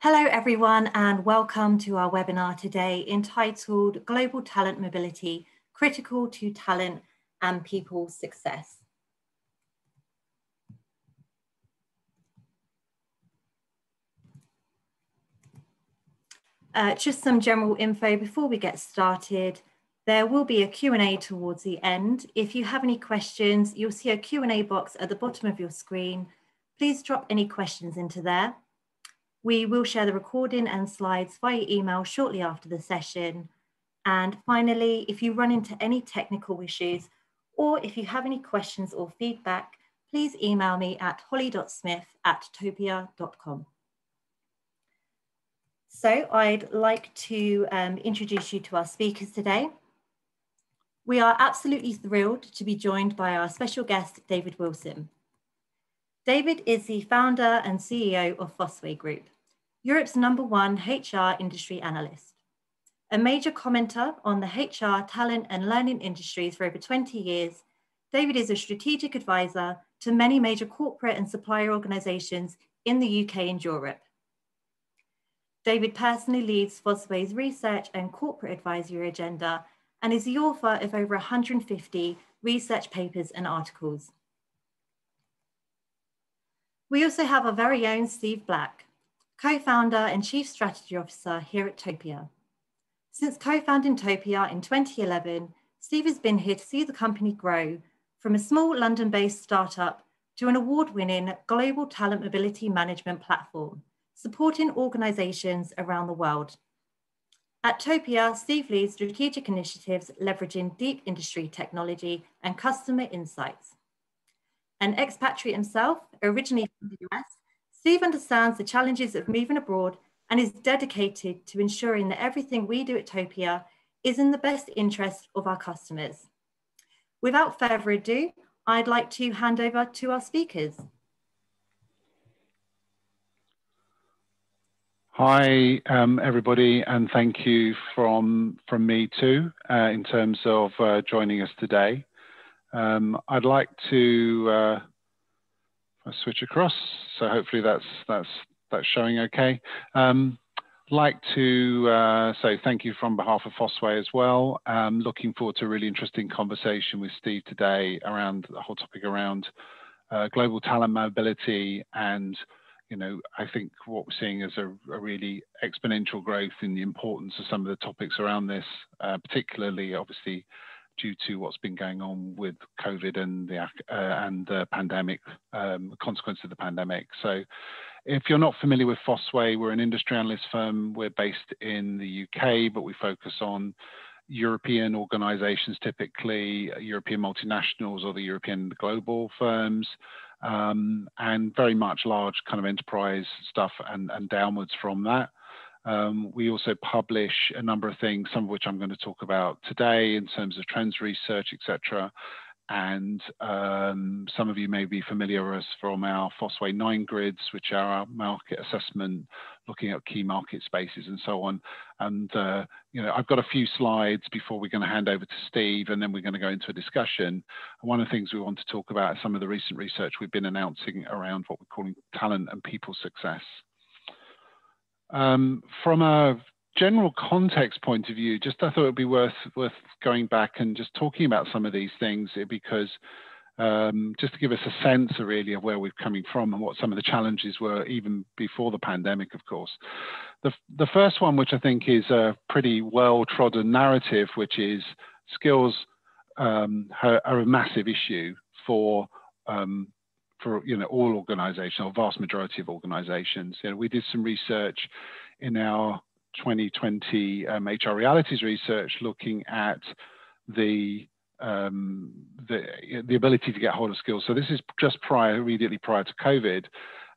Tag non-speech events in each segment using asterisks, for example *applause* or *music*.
Hello everyone and welcome to our webinar today entitled Global Talent Mobility, Critical to Talent and People Success. Uh, just some general info before we get started. There will be a Q&A towards the end. If you have any questions, you'll see a Q&A box at the bottom of your screen. Please drop any questions into there. We will share the recording and slides via email shortly after the session. And finally, if you run into any technical issues or if you have any questions or feedback, please email me at holly.smith at topia.com. So I'd like to um, introduce you to our speakers today. We are absolutely thrilled to be joined by our special guest, David Wilson. David is the founder and CEO of Fosway Group, Europe's number one HR industry analyst. A major commenter on the HR, talent and learning industries for over 20 years, David is a strategic advisor to many major corporate and supplier organizations in the UK and Europe. David personally leads Fosway's research and corporate advisory agenda and is the author of over 150 research papers and articles. We also have our very own Steve Black, co-founder and chief strategy officer here at Topia. Since co-founding Topia in 2011, Steve has been here to see the company grow from a small London-based startup to an award-winning global talent mobility management platform, supporting organizations around the world. At Topia, Steve leads strategic initiatives leveraging deep industry technology and customer insights. An expatriate himself, originally from the US, Steve understands the challenges of moving abroad and is dedicated to ensuring that everything we do at Topia is in the best interest of our customers. Without further ado, I'd like to hand over to our speakers. Hi, um, everybody, and thank you from, from me too, uh, in terms of uh, joining us today. Um, I'd like to uh, switch across, so hopefully that's that's that's showing okay. Um, like to uh, say thank you from behalf of Fosway as well. Um, looking forward to a really interesting conversation with Steve today around the whole topic around uh, global talent mobility and you know, I think what we're seeing is a, a, really exponential growth in the importance of some of the topics around this, uh, particularly obviously due to what's been going on with COVID and the uh, and the pandemic, um, consequence of the pandemic. So, if you're not familiar with Fosway, we're an industry analyst firm. We're based in the UK, but we focus on European organizations, typically European multinationals or the European global firms, um, and very much large kind of enterprise stuff and, and downwards from that. Um, we also publish a number of things, some of which I'm going to talk about today in terms of trends research, etc. And um, some of you may be familiar with us from our Fosway 9 grids, which are our market assessment, looking at key market spaces and so on. And, uh, you know, I've got a few slides before we're going to hand over to Steve, and then we're going to go into a discussion. And one of the things we want to talk about is some of the recent research we've been announcing around what we're calling talent and people success. Um, from a general context point of view, just I thought it'd be worth worth going back and just talking about some of these things eh, because um, just to give us a sense of really of where we're coming from and what some of the challenges were even before the pandemic, of course. The, the first one, which I think is a pretty well trodden narrative, which is skills um, are, are, a massive issue for um, for you know all organizations or vast majority of organizations. You know, we did some research in our 2020 um, HR realities research looking at the um, the, the ability to get hold of skills. So this is just prior, immediately prior to COVID,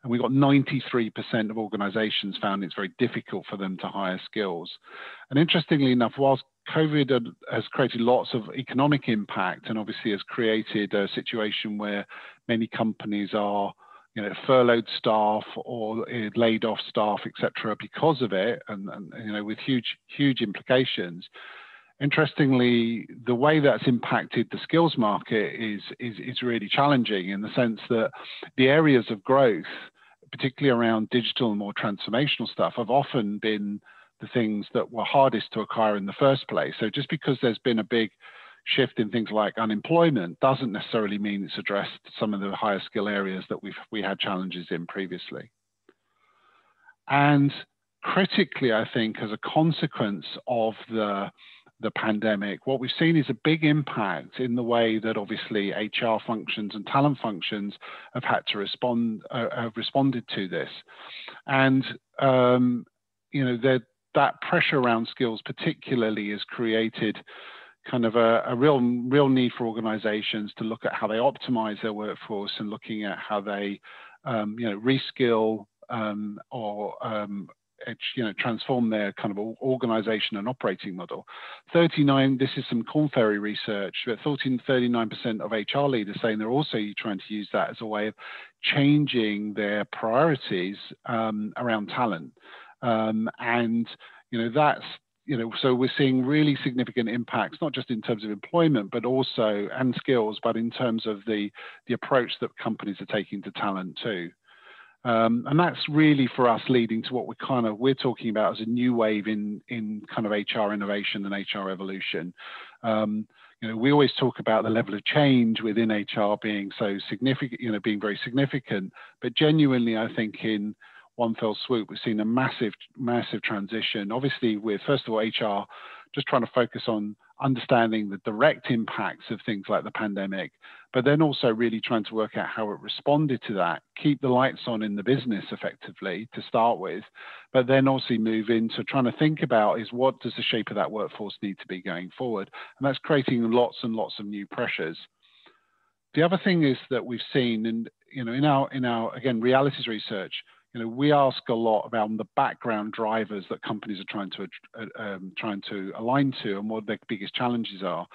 and we got 93% of organizations found it's very difficult for them to hire skills. And interestingly enough, whilst COVID has created lots of economic impact and obviously has created a situation where many companies are you know, furloughed staff or eh, laid off staff, etc., because of it, and, and, you know, with huge, huge implications. Interestingly, the way that's impacted the skills market is, is, is really challenging in the sense that the areas of growth particularly around digital and more transformational stuff, have often been the things that were hardest to acquire in the first place. So just because there's been a big shift in things like unemployment doesn't necessarily mean it's addressed some of the higher skill areas that we've we had challenges in previously. And critically, I think, as a consequence of the the pandemic, what we've seen is a big impact in the way that obviously HR functions and talent functions have had to respond, uh, have responded to this. And, um, you know, that, that pressure around skills particularly has created kind of a, a, real real need for organizations to look at how they optimize their workforce and looking at how they um, you know reskill um, or um, you know, transform their kind of organization and operating model. 39, this is some Korn Ferry research, but 14, 39% of HR leaders saying they're also trying to use that as a way of changing their priorities um, around talent. Um, and, you know, that's, you know, so we're seeing really significant impacts, not just in terms of employment, but also and skills, but in terms of the the approach that companies are taking to talent too. Um, and that's really for us leading to what we're kind of we're talking about as a new wave in in kind of HR innovation and HR evolution. Um, you know, we always talk about the level of change within HR being so significant, you know, being very significant. But genuinely, I think in one fell swoop, we've seen a massive, massive transition. Obviously, with first of all HR just trying to focus on understanding the direct impacts of things like the pandemic, but then also really trying to work out how it responded to that, keep the lights on in the business effectively to start with, but then also move into trying to think about is what does the shape of that workforce need to be going forward? And that's creating lots and lots of new pressures. The other thing is that we've seen, and you know, in our in our again realities research, you know, we ask a lot about the background drivers that companies are trying to uh, um, trying to align to and what their biggest challenges are.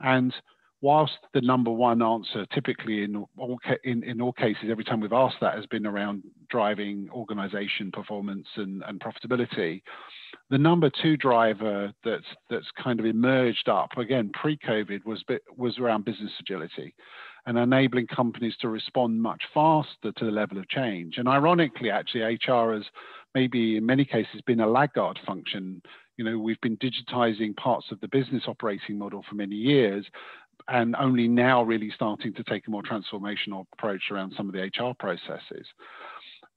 And whilst the number one answer typically in all, in, in all cases, every time we've asked that has been around driving organization performance and, and profitability, the number two driver that's that's kind of emerged up again pre-COVID was was around business agility and enabling companies to respond much faster to the level of change. And ironically, actually, HR has maybe in many cases been a laggard function. You know, we've been digitizing parts of the business operating model for many years, and only now really starting to take a more transformational approach around some of the HR processes.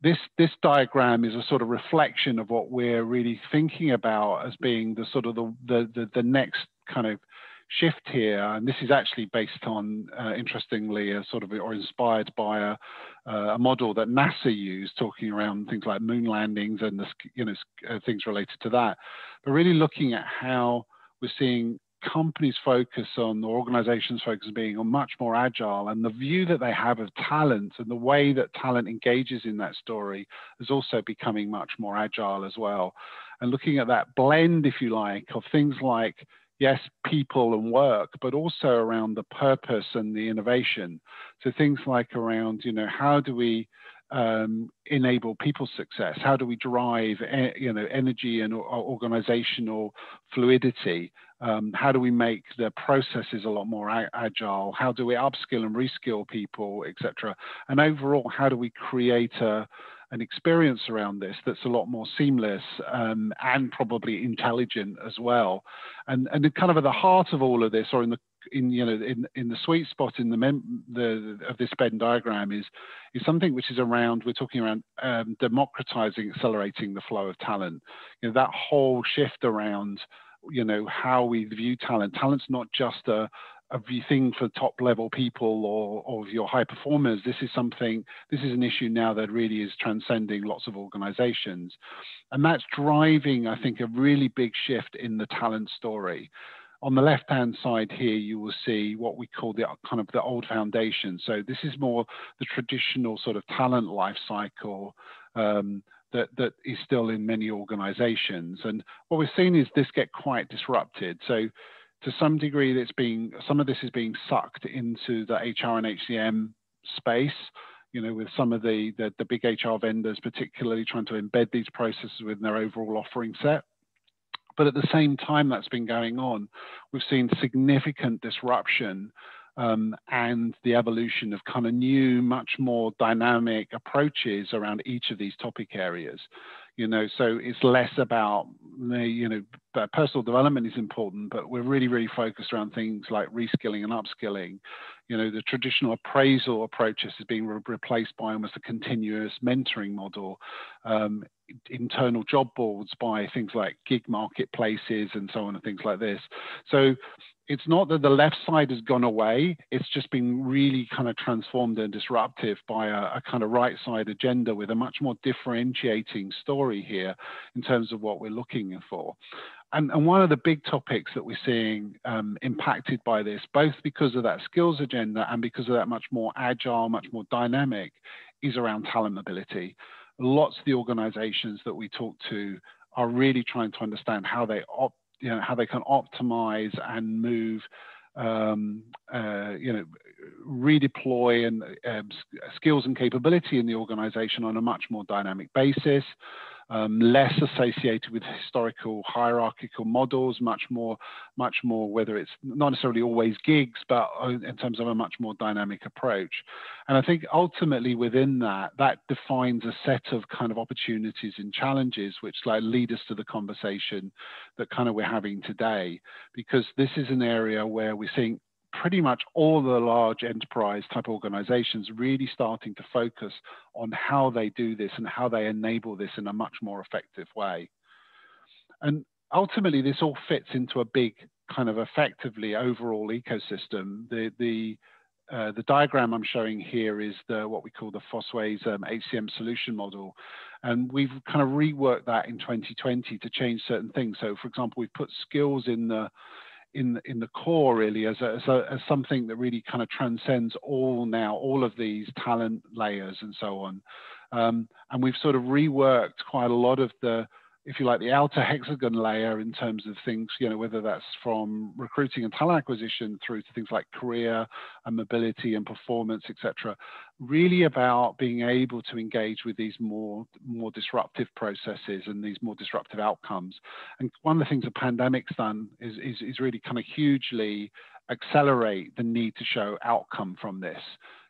This, this diagram is a sort of reflection of what we're really thinking about as being the sort of the, the, the, the next kind of shift here, and this is actually based on, uh, interestingly, a sort of or inspired by a, uh, a, model that NASA used, talking around things like moon landings and the, you know uh, things related to that, but really looking at how we're seeing companies focus on or organizations focus on being on much more agile and the view that they have of talent and the way that talent engages in that story is also becoming much more agile as well. And looking at that blend if you like of things like yes, people and work, but also around the purpose and the innovation. So things like around, you know, how do we um, enable people's success? How do we drive, you know, energy and organizational fluidity? Um, how do we make the processes a lot more agile? How do we upskill and reskill people, etc.? And overall, how do we create a an experience around this that's a lot more seamless um, and probably intelligent as well. And and kind of at the heart of all of this, or in the in you know in in the sweet spot in the mem- the of this Venn diagram is is something which is around we're talking around um, democratizing, accelerating the flow of talent. You know that whole shift around you know how we view talent. Talent's not just a of you for top level people or, or your high performers. This is something, this is an issue now that really is transcending lots of organizations. And that's driving, I think, a really big shift in the talent story. On the left hand side here, you will see what we call the kind of the old foundation. So this is more the traditional sort of talent life cycle. Um, that, that is still in many organizations. And what we're seeing is this get quite disrupted. So to some degree, that's being some of this is being sucked into the HR and HCM space. You know, with some of the, the, the big HR vendors, particularly trying to embed these processes within their overall offering set. But at the same time that's been going on, we've seen significant disruption um, and the evolution of kind of new, much more dynamic approaches around each of these topic areas. You know, so it's less about you know, personal development is important, but we're really, really focused around things like reskilling and upskilling. You know, the traditional appraisal approaches is being re replaced by almost a continuous mentoring model. Um, internal job boards by things like gig marketplaces and so on and things like this. So it's not that the left side has gone away, it's just been really kind of transformed and disruptive by a, a, kind of right side agenda with a much more differentiating story here in terms of what we're looking for. And, and one of the big topics that we're seeing um, impacted by this, both because of that skills agenda and because of that much more agile, much more dynamic, is around talent mobility. Lots of the organizations that we talk to are really trying to understand how they op you know, how they can optimize and move, um, uh, you know, redeploy and um, skills and capability in the organization on a much more dynamic basis um, less associated with historical hierarchical models, much more, much more, whether it's not necessarily always gigs, but in terms of a much more dynamic approach. And I think ultimately within that, that defines a set of kind of opportunities and challenges which like lead us to the conversation that kind of we're having today, because this is an area where we're seeing pretty much all the large enterprise type organizations really starting to focus on how they do this and how they enable this in a much more effective way. And ultimately, this all fits into a big kind of effectively overall ecosystem. The, the, uh, the diagram I'm showing here is the what we call the Fosway's um, HCM solution model. And we've kind of reworked that in 2020 to change certain things. So for example, we've put skills in the in in the core really as, a, as, a, as something that really kind of transcends all now all of these talent layers and so on. Um, and we've sort of reworked quite a lot of the if you like, the outer hexagon layer in terms of things, you know, whether that's from recruiting and talent acquisition through to things like career and mobility and performance, etc. Really about being able to engage with these more more disruptive processes and these more disruptive outcomes. And one of the things the pandemic's done is is, is really kind of hugely accelerate the need to show outcome from this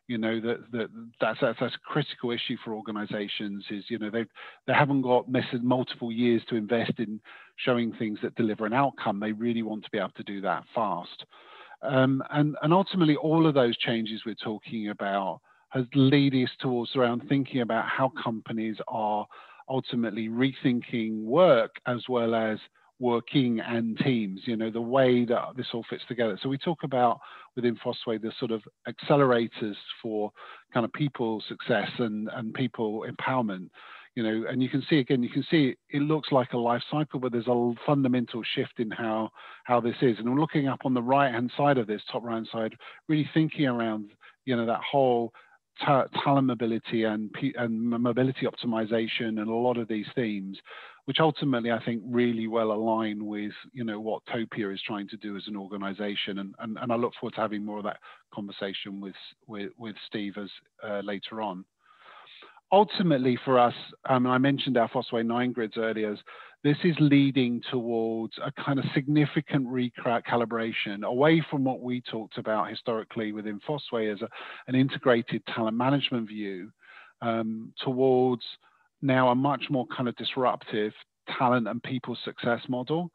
you know that, that that's, that's, that's a critical issue for organizations is you know they they haven't got multiple years to invest in showing things that deliver an outcome. They really want to be able to do that fast. Um, and and ultimately all of those changes we're talking about has lead us towards around thinking about how companies are ultimately rethinking work as well as working and teams, you know, the way that this all fits together. So we talk about within Fosway the sort of accelerators for kind of people success and, and people empowerment, you know, and you can see again, you can see it looks like a life cycle, but there's a fundamental shift in how how this is. And we're looking up on the right hand side of this, top right hand side, really thinking around, you know, that whole talent mobility and, and mobility optimization and a lot of these themes which ultimately I think really well align with you know what Topia is trying to do as an organization and, and, and I look forward to having more of that conversation with with, with Steve as uh, later on. Ultimately for us, um, I mentioned our Fosway 9 grids earlier, this is leading towards a kind of significant recalibration away from what we talked about historically within Fosway as a, an integrated talent management view um, towards now a much more kind of disruptive talent and people success model.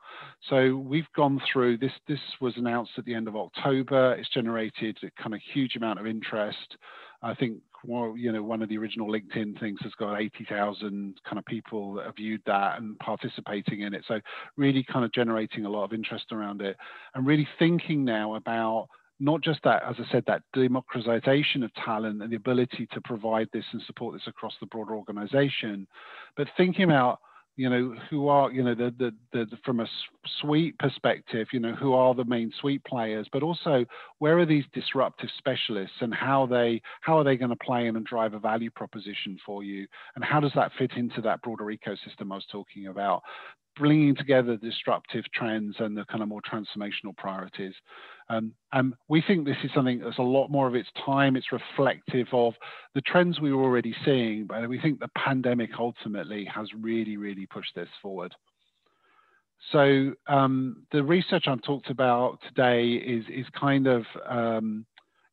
So we've gone through this. This was announced at the end of October. It's generated a kind of huge amount of interest. I think well, you know, one of the original LinkedIn things has got 80,000 kind of people that have viewed that and participating in it. So really kind of generating a lot of interest around it and really thinking now about not just that, as I said, that democratization of talent and the ability to provide this and support this across the broader organization, but thinking about you know who are you know the, the the from a suite perspective you know who are the main suite players but also where are these disruptive specialists and how they how are they going to play in and drive a value proposition for you? And how does that fit into that broader ecosystem i was talking about bringing together disruptive trends and the kind of more transformational priorities. Um, and we think this is something that's a lot more of its time. It's reflective of the trends we were already seeing, but we think the pandemic ultimately has really, really pushed this forward. So um, the research I've talked about today is, is kind of um,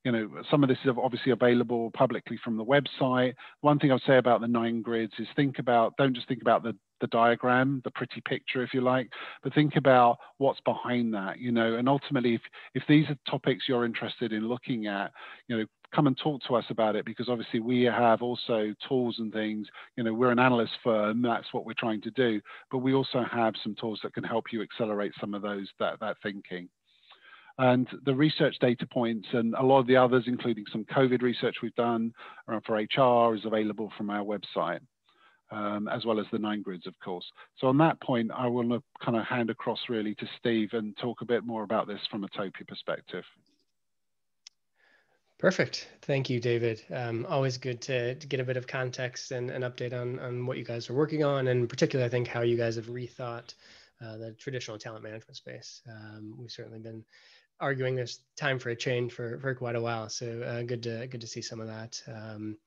you know, some of this is obviously available publicly from the website. One thing I'll say about the nine grids is think about, don't just think about the the diagram, the pretty picture, if you like, but think about what's behind that, you know, and ultimately, if, if these are topics you're interested in looking at, you know, come and talk to us about it because obviously we have also tools and things, you know, we're an analyst firm, that's what we're trying to do, but we also have some tools that can help you accelerate some of those, that, that thinking. And the research data points and a lot of the others, including some COVID research we've done around for HR is available from our website um, as well as the nine grids, of course. So on that point, I want to kind of hand across really to Steve and talk a bit more about this from a Topia perspective. Perfect. Thank you, David. Um, always good to, to, get a bit of context and an update on, on what you guys are working on, and particularly, I think, how you guys have rethought uh, the traditional talent management space. Um, we've certainly been arguing there's time for a change for, for quite a while. So uh, good to good to see some of that. Um,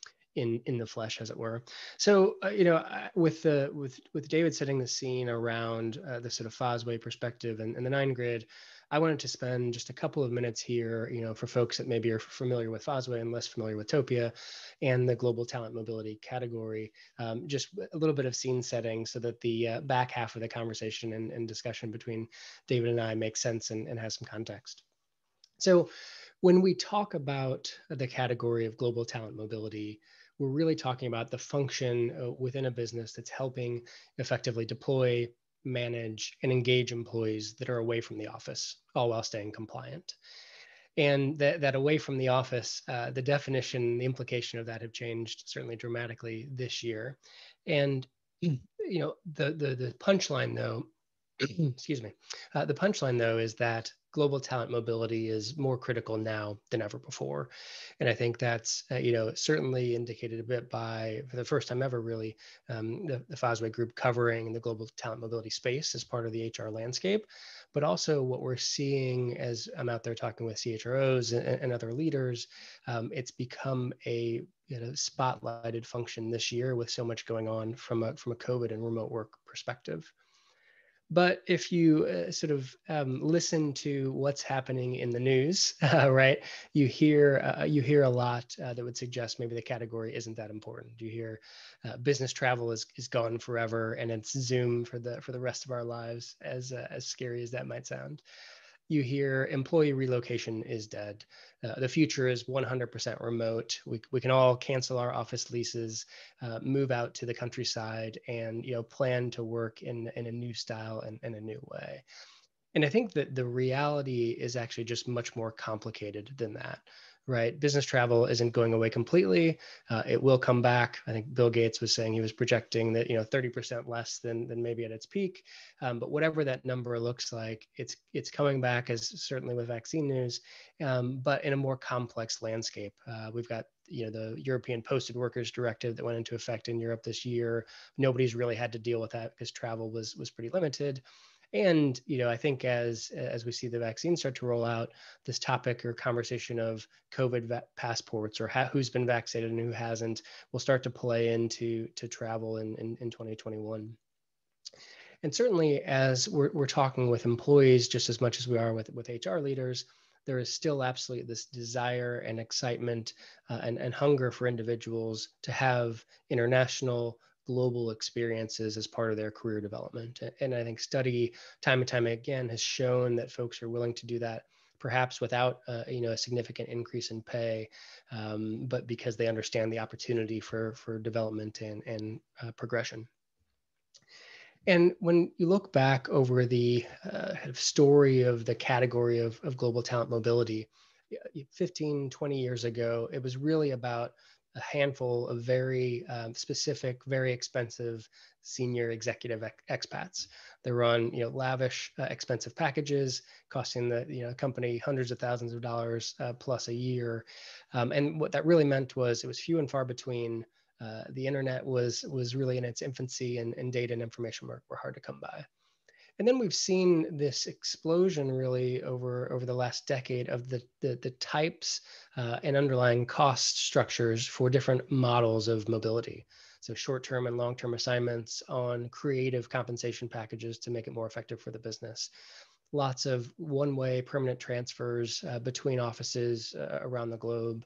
in in the flesh as it were. So uh, you know with the with with david setting the scene around uh, the sort of fosway perspective and, and the nine grid i wanted to spend just a couple of minutes here you know for folks that maybe are familiar with fosway and less familiar with topia and the global talent mobility category. Um, just a little bit of scene setting so that the uh, back half of the conversation and, and, discussion between david and i makes sense and, and has some context. So when we talk about the category of global talent mobility, we're really talking about the function uh, within a business that's helping effectively deploy, manage, and engage employees that are away from the office, all while staying compliant. And that, that away from the office, uh, the definition, the implication of that have changed certainly dramatically this year. And *clears throat* you know, the the the punchline though, *clears throat* excuse me, uh, the punchline though is that global talent mobility is more critical now than ever before. And I think that's, uh, you know, certainly indicated a bit by, for the first time ever, really, um, the, the Fosway group covering the global talent mobility space as part of the HR landscape. But also what we're seeing as I'm out there talking with CHROs and, and other leaders, um, it's become a you know, spotlighted function this year with so much going on from a, from a COVID and remote work perspective. But if you uh, sort of um, listen to what's happening in the news, *laughs* uh, right, you hear uh, you hear a lot uh, that would suggest maybe the category isn't that important. You hear uh, business travel is, is gone forever and it's Zoom for the for the rest of our lives, as uh, as scary as that might sound you hear employee relocation is dead. Uh, the future is 100% remote. We, we can all cancel our office leases, uh, move out to the countryside, and you know plan to work in, in a new style and in a new way. And I think that the reality is actually just much more complicated than that right? Business travel isn't going away completely. Uh, it will come back. I think Bill Gates was saying he was projecting that you know 30% less than than maybe at its peak. Um, but whatever that number looks like, it's it's coming back as certainly with vaccine news, um, but in a more complex landscape. Uh, we've got you know the European Posted Workers Directive that went into effect in Europe this year. Nobody's really had to deal with that because travel was was pretty limited. And you know, I think as as we see the vaccine start to roll out, this topic or conversation of COVID va- passports or ha- who's been vaccinated and who hasn't will start to play into to travel in, in, in 2021. And certainly, as we're, we're talking with employees just as much as we are with, with HR leaders, there is still absolutely this desire and excitement uh, and, and hunger for individuals to have international global experiences as part of their career development. And I think study time and time again has shown that folks are willing to do that perhaps without uh, you know a significant increase in pay, um, but because they understand the opportunity for for development and and uh, progression. And when you look back over the uh, story of the category of, of global talent mobility, 15, 20 years ago, it was really about a handful of very um, specific, very expensive senior executive ex- expats. They run, you know, lavish, uh, expensive packages, costing the you know company hundreds of thousands of dollars uh, plus a year. Um, and what that really meant was it was few and far between. Uh, the internet was was really in its infancy, and, and data and information were, were hard to come by. And then we've seen this explosion really over, over the last decade of the, the, the types uh, and underlying cost structures for different models of mobility. So short-term and long-term assignments on creative compensation packages to make it more effective for the business. lots of one-way permanent transfers uh, between offices uh, around the globe,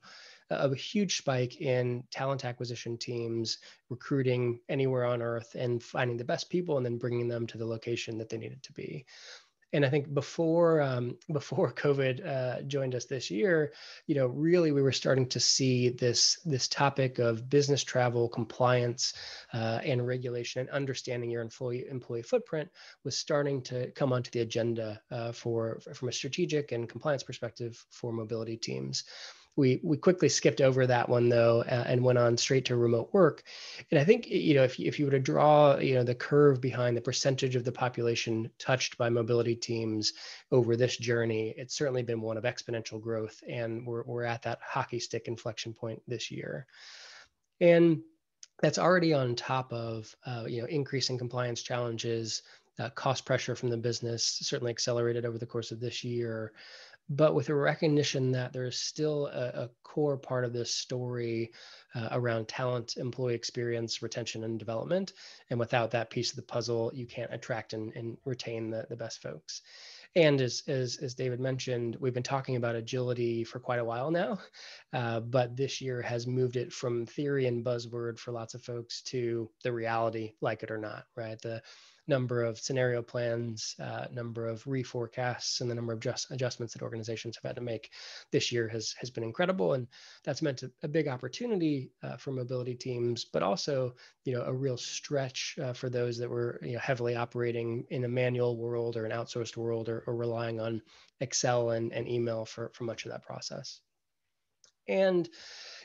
a huge spike in talent acquisition teams recruiting anywhere on earth and finding the best people and then bringing them to the location that they needed to be. And I think before um, *laughs* before COVID uh, joined us this year, you know, really we were starting to see this this topic of business travel compliance uh, and regulation and understanding your employee employee footprint was starting to come onto the agenda uh, for from a strategic and compliance perspective for mobility teams we we quickly skipped over that one though uh, and went on straight to remote work. And i think you know if you, if you were to draw you know the curve behind the percentage of the population touched by mobility teams over this journey it's certainly been one of exponential growth and we're, we're at that hockey stick inflection point this year. And that's already on top of uh, you know increasing compliance challenges uh, cost pressure from the business certainly accelerated over the course of this year but with a recognition that there is still a, a core part of this story uh, around talent, employee experience, retention, and development. And without that piece of the puzzle, you can't attract and, and retain the, the best folks. And as, as, as David mentioned, we've been talking about agility for quite a while now, *laughs* uh, but this year has moved it from theory and buzzword for lots of folks to the reality, like it or not, right? The number of scenario plans, uh, number of reforecasts, and the number of just adjustments that organizations have had to make this year has has been incredible, and that's meant a, a big opportunity uh, for mobility teams, but also you know a real stretch uh, for those that were you know heavily operating in a manual world or an outsourced world or, or relying on Excel and, and email for for much of that process. And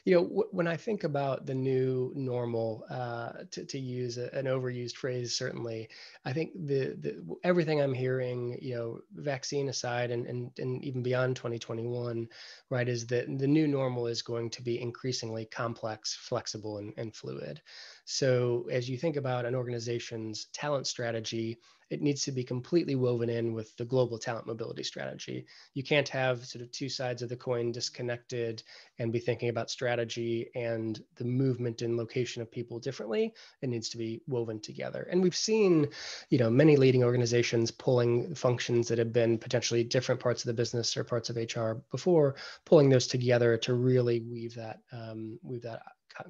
you know, w- when I think about the new normal, uh, to, to use a, an overused phrase, certainly, I think the, the everything I'm hearing, you know, vaccine aside, and and and even beyond 2021, right, is that the new normal is going to be increasingly complex, flexible, and, and fluid. So as you think about an organization's talent strategy, it needs to be completely woven in with the global talent mobility strategy. You can't have sort of two sides of the coin disconnected and be thinking about strategy and the movement and location of people differently. It needs to be woven together. And we've seen, you know, many leading organizations pulling functions that have been potentially different parts of the business or parts of HR before, pulling those together to really weave that um, weave that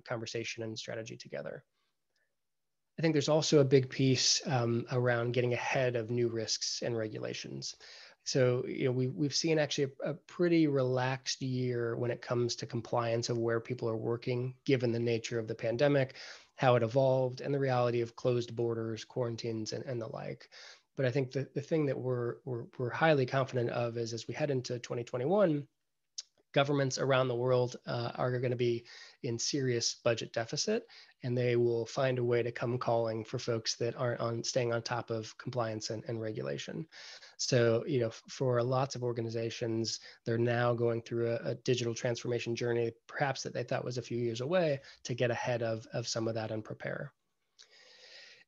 conversation and strategy together. I think there's also a big piece um, around getting ahead of new risks and regulations. So, you know, we, we've seen actually a, a, pretty relaxed year when it comes to compliance of where people are working, given the nature of the pandemic, how it evolved, and the reality of closed borders, quarantines, and, and the like. But I think the, the thing that we're, we're, we're highly confident of is as we head into 2021, governments around the world uh, are going to be in serious budget deficit and they will find a way to come calling for folks that aren't on staying on top of compliance and, and regulation. So you know for lots of organizations they're now going through a, a, digital transformation journey perhaps that they thought was a few years away to get ahead of, of some of that and prepare.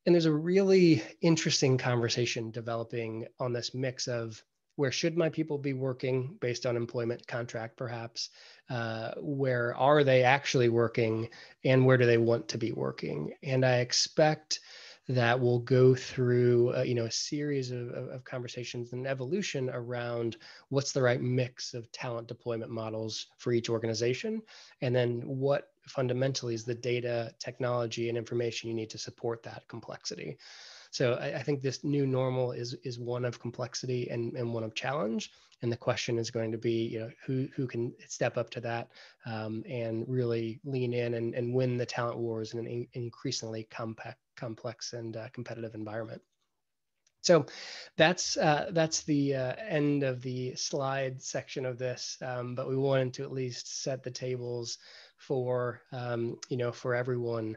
And there's a really interesting conversation developing on this mix of where should my people be working based on employment contract perhaps? Uh, where are they actually working and where do they want to be working? And i expect that will go through uh, you know a series of, of, of, conversations and evolution around what's the right mix of talent deployment models for each organization and then what fundamentally is the data technology and information you need to support that complexity so I, I, think this new normal is is one of complexity and, and one of challenge. And the question is going to be, you know, who who can step up to that um, and really lean in and, and win the talent wars in an in, increasingly compact, complex and uh, competitive environment. So that's uh, that's the uh, end of the slide section of this, um, but we wanted to at least set the tables for um, you know for everyone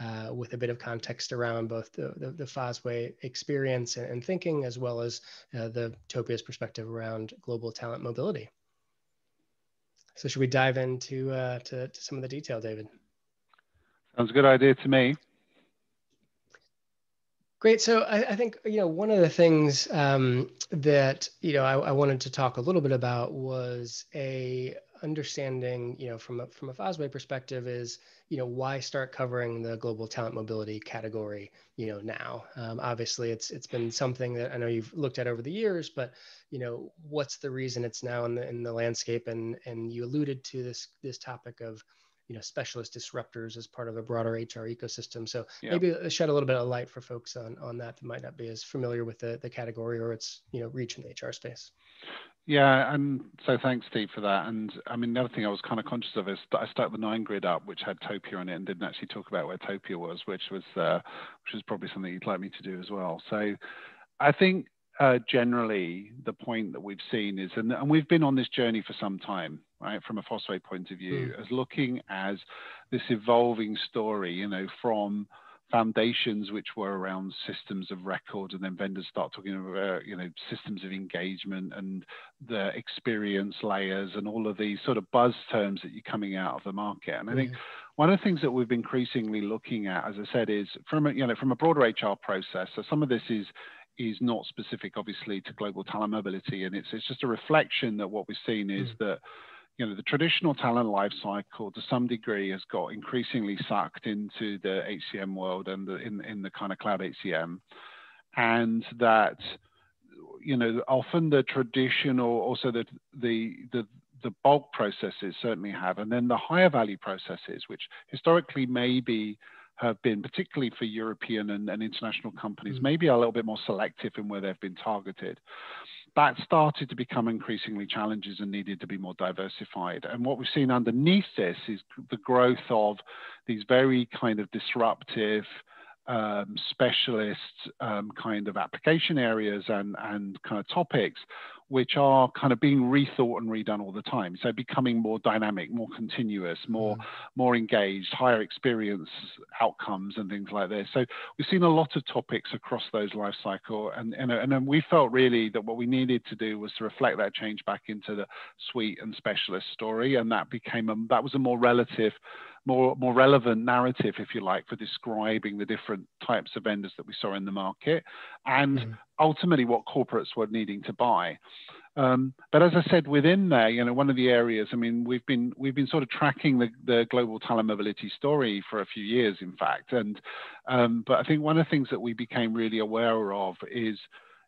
uh, with a bit of context around both the, the, the Fosway experience and, and, thinking, as well as uh, the Topia's perspective around global talent mobility. So should we dive into uh, to, to some of the detail, David? Sounds a good idea to me. Great. So I, I, think you know one of the things um, that you know I, I, wanted to talk a little bit about was a understanding, you know, from a, from a Fosway perspective is, you know, why start covering the global talent mobility category, you know, now? Um, obviously, it's it's been something that I know you've looked at over the years, but you know, what's the reason it's now in the in the landscape? And and you alluded to this this topic of you know specialist disruptors as part of a broader HR ecosystem. So yeah. maybe shed a little bit of light for folks on on that that might not be as familiar with the the category or its you know reach in the HR space. Yeah, and so thanks, Steve, for that. And I mean, the other thing I was kind of conscious of is that I stuck the nine grid up, which had Topia on it, and didn't actually talk about where Topia was, which was uh, which was probably something you'd like me to do as well. So I think uh, generally the point that we've seen is, and, and, we've been on this journey for some time, right, from a Fosway point of view, mm. as looking as this evolving story, you know, from foundations which were around systems of record and then vendors start talking about you know systems of engagement and the experience layers and all of these sort of buzz terms that you're coming out of the market and i think one of the things that we've been increasingly looking at as i said is from a you know from a broader hr process so some of this is is not specific obviously to global talent mobility and it's it's just a reflection that what we've seen is mm. that you know, the traditional talent life cycle to some degree has got increasingly sucked into the HCM world and the, in, in the kind of cloud HCM. And that, you know, often the traditional, also the, the, the, the bulk processes certainly have, and then the higher value processes, which historically maybe have been, particularly for European and, and international companies, mm. maybe a little bit more selective in where they've been targeted that started to become increasingly challenges and needed to be more diversified. And what we've seen underneath this is the growth of these very kind of disruptive um, specialist um, kind of application areas and, and kind of topics which are kind of being rethought and redone all the time. So becoming more dynamic, more continuous, more mm. more engaged, higher experience outcomes and things like this. So we've seen a lot of topics across those life cycle, and and, and then we felt really that what we needed to do was to reflect that change back into the suite and specialist story, and that became a, that was a more relative more more relevant narrative, if you like, for describing the different types of vendors that we saw in the market, and mm. ultimately what corporates were needing to buy. Um, but as I said, within there, you know, one of the areas, I mean, we've been we've been sort of tracking the, the global talent mobility story for a few years, in fact, and um, but I think one of the things that we became really aware of is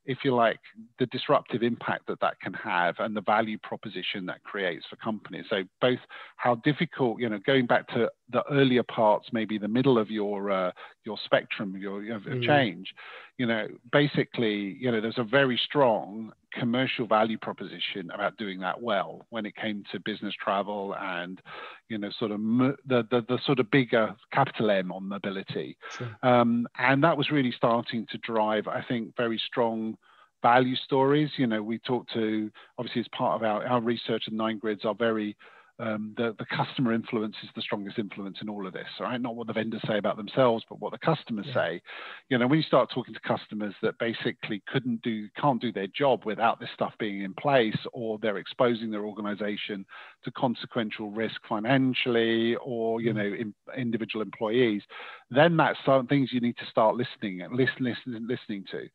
if you like, the disruptive impact that that can have and the value proposition that creates for companies. So both how difficult, you know, going back to the earlier parts, maybe the middle of your uh, your spectrum your, of mm. change, you know, basically, you know, there's a very strong commercial value proposition about doing that well when it came to business travel and you know sort of the the, the sort of bigger capital M on mobility sure. um, and that was really starting to drive I think very strong value stories you know we talked to obviously as part of our, our research and nine grids are very um, the, the customer influence is the strongest influence in all of this, right? Not what the vendors say about themselves, but what the customers yeah. say. You know, when you start talking to customers that basically couldn't do, can't do their job without this stuff being in place, or they're exposing their organization to consequential risk financially, or you mm. know, in, individual employees, then that's some things you need to start listening, listen, listen, listening to.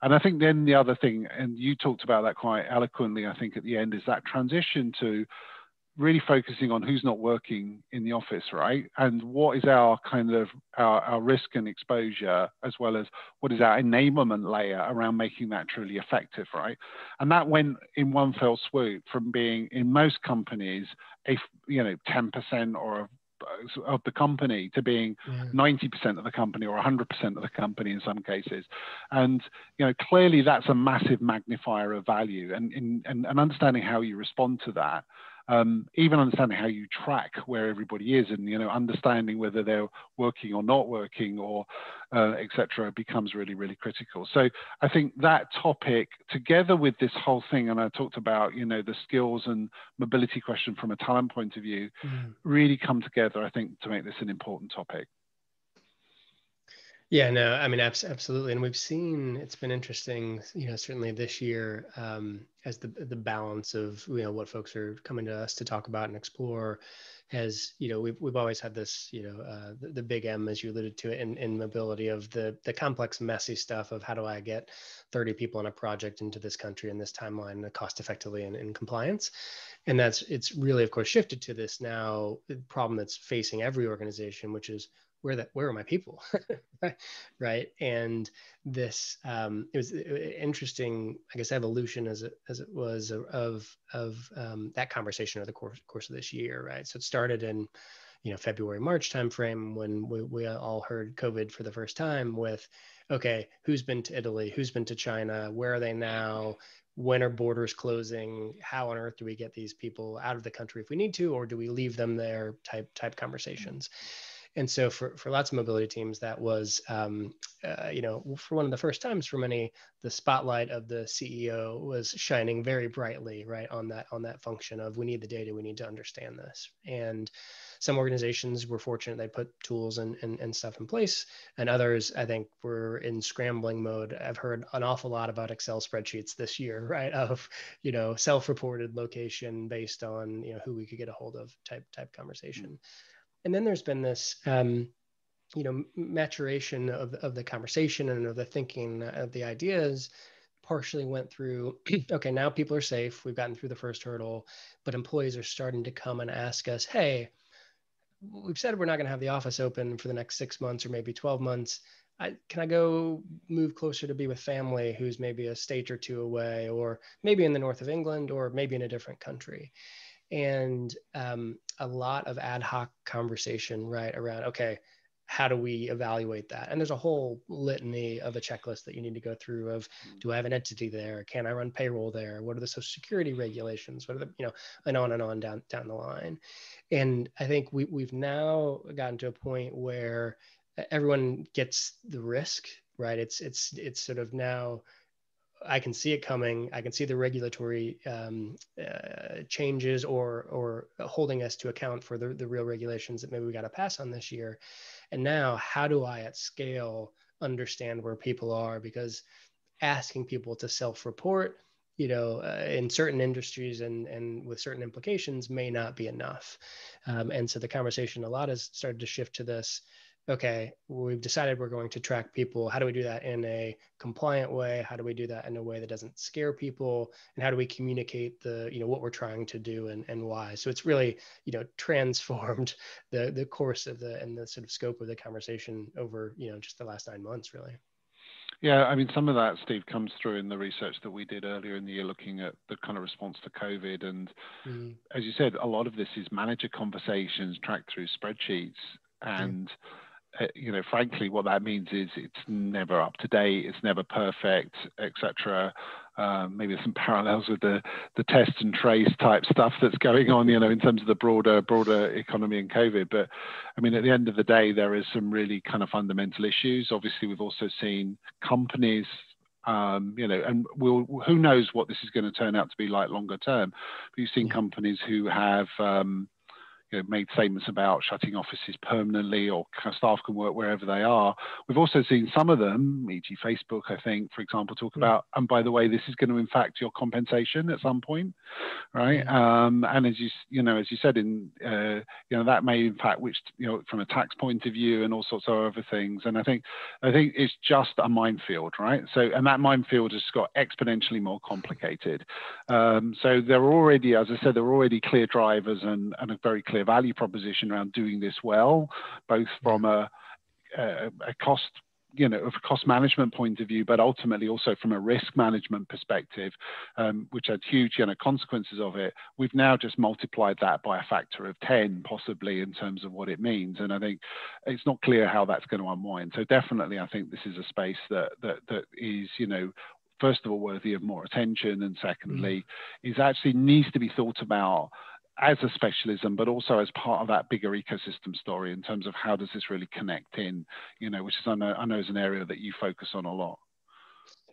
And I think then the other thing, and you talked about that quite eloquently, I think at the end, is that transition to really focusing on who's not working in the office, right? And what is our kind of our, our, risk and exposure, as well as what is our enablement layer around making that truly effective, right? And that went in one fell swoop from being in most companies a you know 10% or of the company to being mm. yeah. 90% of the company or 100% of the company in some cases. And, you know, clearly that's a massive magnifier of value and, and, and understanding how you respond to that um, even understanding how you track where everybody is and you know understanding whether they're working or not working or uh, etc becomes really really critical so i think that topic together with this whole thing and i talked about you know the skills and mobility question from a talent point of view mm. really come together i think to make this an important topic Yeah, no, I mean, absolutely. And we've seen it's been interesting, you know, certainly this year um, as the, the balance of, you know, what folks are coming to us to talk about and explore has, you know, we've, we've always had this, you know, uh, the, the, big M, as you alluded to it in, in mobility of the, the complex, messy stuff of how do I get 30 people on a project into this country in this timeline cost effectively and in compliance. And that's, it's really, of course, shifted to this now problem that's facing every organization, which is where that where are my people? *laughs* Right? And this um, it was interesting i guess evolution as it as it was of of um, that conversation over the course, course of this year right? So it started in you know february march timeframe when we, we all heard covid for the first time with okay who's been to italy? Who's been to china? Where are they now? When are borders closing? How on earth do we get these people out of the country if we need to or do we leave them there? Type type conversations. mm-hmm and so for, for lots of mobility teams, that was, um, uh, you know, for one of the first times for many, the spotlight of the CEO was shining very brightly, right, on that on that function of we need the data, we need to understand this. And some organizations were fortunate they put tools and, and, and stuff in place, and others I think were in scrambling mode. I've heard an awful lot about Excel spreadsheets this year, *laughs* right, of you know self-reported location based on you know who we could get a hold of type type conversation. Mm-hmm and then there's been this um, you know maturation of, of the conversation and of the thinking of the ideas partially went through *clears throat* okay now people are safe we've gotten through the first hurdle but employees are starting to come and ask us hey we've said we're not going to have the office open for the next six months or maybe 12 months I, can I go move closer to be with family who's maybe a state or two away, or maybe in the north of England, or maybe in a different country? And um, a lot of ad hoc conversation right around okay how do we evaluate that? And there's a whole litany of a checklist that you need to go through of do i have an entity there? Can i run payroll there? What are the social security regulations? What are the you know and on and on down down the line. And i think we, we've now gotten to a point where everyone gets the risk right? It's it's it's sort of now I can see it coming. I can see the regulatory um, uh, changes or or holding us to account for the, the real regulations that maybe we got to pass on this year. And now, how do I at scale understand where people are? Because asking people to self-report, you know, uh, in certain industries and and with certain implications may not be enough. Um, and so the conversation a lot has started to shift to this okay, we've decided we're going to track people. How do we do that in a compliant way? How do we do that in a way that doesn't scare people? And how do we communicate the, you know, what we're trying to do and, and why? So it's really, you know, *laughs* transformed the the course of the and the sort of scope of the conversation over, you know, just the last nine months, really. Yeah, I mean, some of that, Steve, comes through in the research that we did earlier in the year, looking at the kind of response to COVID. And mm-hmm. as you said, a lot of this is manager conversations tracked through spreadsheets. And mm-hmm you know, frankly, what that means is it's never up to date, it's never perfect, etc. Um, maybe there's some parallels with the the test and trace type stuff that's going on, you know, in terms of the broader broader economy and COVID. But I mean, at the end of the day, there is some really kind of fundamental issues. Obviously, we've also seen companies um, you know, and we'll, who knows what this is going to turn out to be like longer term. But you've seen companies who have um, you know, made statements about shutting offices permanently or staff can work wherever they are. We've also seen some of them, e.g. Facebook, I think, for example, talk mm. about, and by the way, this is going to impact your compensation at some point, right? Mm. Um, and as you, you know, as you said, in, uh, you know, that may impact which, you know, from a tax point of view and all sorts of other things. And I think, I think it's just a minefield, right? So, and that minefield has got exponentially more complicated. Um, so there are already, as I said, there are already clear drivers and, and a very clear value proposition around doing this well, both from a, a, a cost you know, of a cost management point of view, but ultimately also from a risk management perspective, um, which had huge you know, consequences of it. We've now just multiplied that by a factor of 10, possibly in terms of what it means. And I think it's not clear how that's going to unwind. So definitely, I think this is a space that that that is, you know, first of all worthy of more attention, and secondly, mm. is actually needs to be thought about as a specialism, but also as part of that bigger ecosystem story in terms of how does this really connect in, you know, which is I know, I know is an area that you focus on a lot.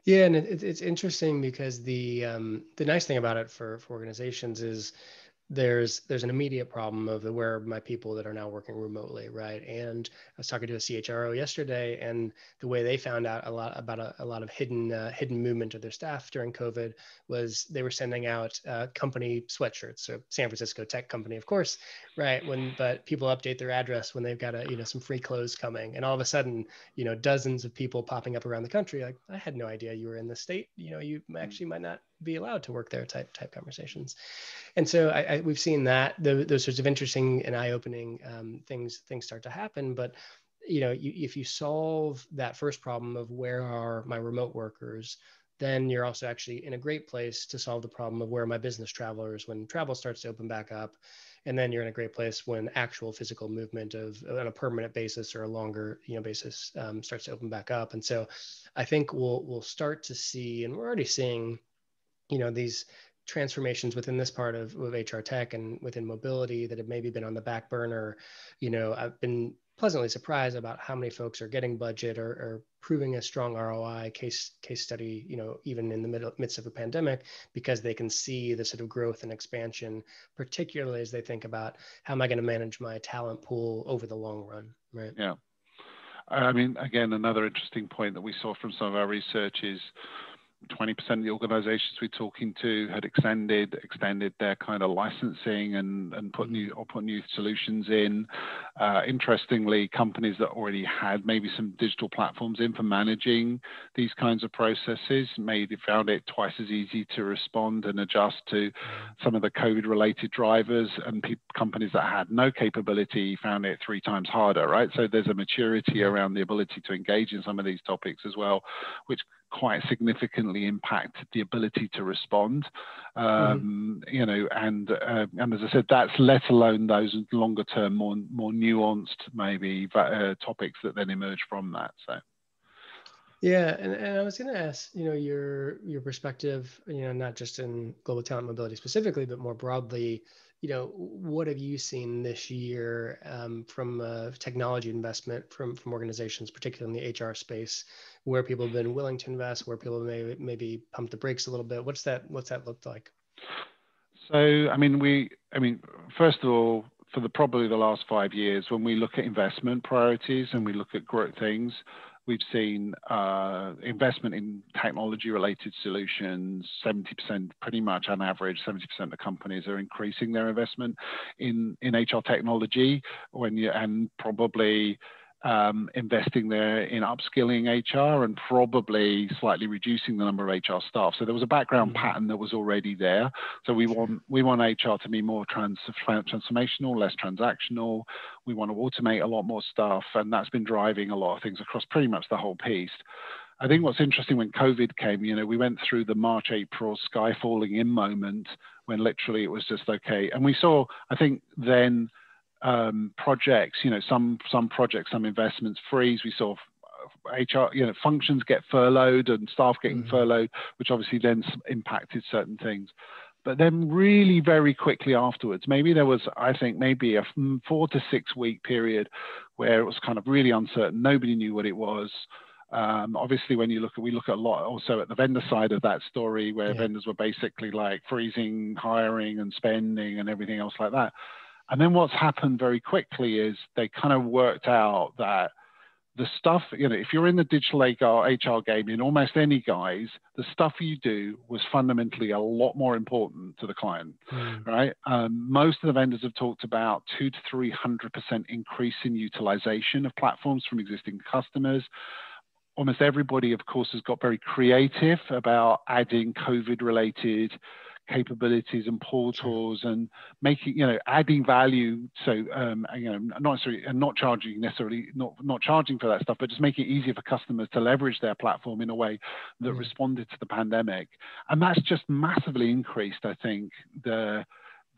Yeah, and it, it's interesting because the um, the nice thing about it for, for organizations is there's there's an immediate problem of where are my people that are now working remotely, right? And I was talking to a CHRO yesterday, and the way they found out a lot about a, a lot of hidden uh, hidden movement of their staff during COVID was they were sending out uh, company sweatshirts. So San Francisco tech company, of course, right? When but people update their address when they've got a you know some free clothes coming, and all of a sudden you know dozens of people popping up around the country. Like I had no idea you were in the state. You know you mm. actually might not be allowed to work there type type conversations. And so I, I, we've seen that the, those sorts of interesting and eye-opening um, things things start to happen. But you know you, if you solve that first problem of where are my remote workers then you're also actually in a great place to solve the problem of where my business travelers when travel starts to open back up. And then you're in a great place when actual physical movement of on a permanent basis or a longer you know basis um, starts to open back up. And so i think we'll we'll start to see and we're already seeing you know these transformations within this part of, of HR tech and within mobility that have maybe been on the back burner. You know, I've been pleasantly surprised about how many folks are getting budget or, or proving a strong ROI case case study. You know, even in the middle, midst of a pandemic, because they can see the sort of growth and expansion, particularly as they think about how am I going to manage my talent pool over the long run, right? Yeah. I mean, again, another interesting point that we saw from some of our research is 20% of the organizations we're talking to had extended extended their kind of licensing and, and put new or put new solutions in. Uh, interestingly, companies that already had maybe some digital platforms in for managing these kinds of processes maybe found it twice as easy to respond and adjust to some of the COVID related drivers and pe- companies that had no capability found it three times harder, right? So there's a maturity around the ability to engage in some of these topics as well, which quite significantly impact the ability to respond. Um, mm-hmm. You know, and uh, and as I said, that's let alone those longer term, more more nuanced maybe uh, topics that then emerge from that. So. Yeah, and, and I was going to ask, you know, your your perspective, you know, not just in global talent mobility specifically, but more broadly, you know, what have you seen this year um, from uh, technology investment from from organizations, particularly in the HR space, where people have been willing to invest, where people may maybe pump the brakes a little bit? What's that? What's that looked like? So, I mean, we, I mean, first of all, for the probably the last five years, when we look at investment priorities and we look at growth things, we've seen uh, investment in technology-related solutions. 70%, pretty much on average, 70% of companies are increasing their investment in in HR technology. When you and probably um, investing there in upskilling HR and probably slightly reducing the number of HR staff. So there was a background mm-hmm. pattern that was already there. So we want we want HR to be more trans, transformational, less transactional. We want to automate a lot more stuff, and that's been driving a lot of things across pretty much the whole piece. I think what's interesting when COVID came, you know, we went through the March, April sky falling in moment when literally it was just okay. And we saw, I think then um, projects, you know, some some projects, some investments freeze. We saw HR, you know, functions get furloughed and staff getting mm-hmm. furloughed, which obviously then impacted certain things. But then, really, very quickly afterwards, maybe there was, I think, maybe a four to six week period where it was kind of really uncertain. Nobody knew what it was. Um, obviously, when you look at, we look at a lot also at the vendor side of that story, where yeah. vendors were basically like freezing hiring and spending and everything else like that. And then what's happened very quickly is they kind of worked out that the stuff, you know, if you're in the digital HR, HR game in almost any guise, the stuff you do was fundamentally a lot more important to the client, mm. right? Um, most of the vendors have talked about two to 300% increase in utilization of platforms from existing customers. Almost everybody, of course, has got very creative about adding COVID related capabilities and portals and making you know adding value so um, you know not necessarily and not charging necessarily not not charging for that stuff but just making it easier for customers to leverage their platform in a way that mm. responded to the pandemic and that's just massively increased i think the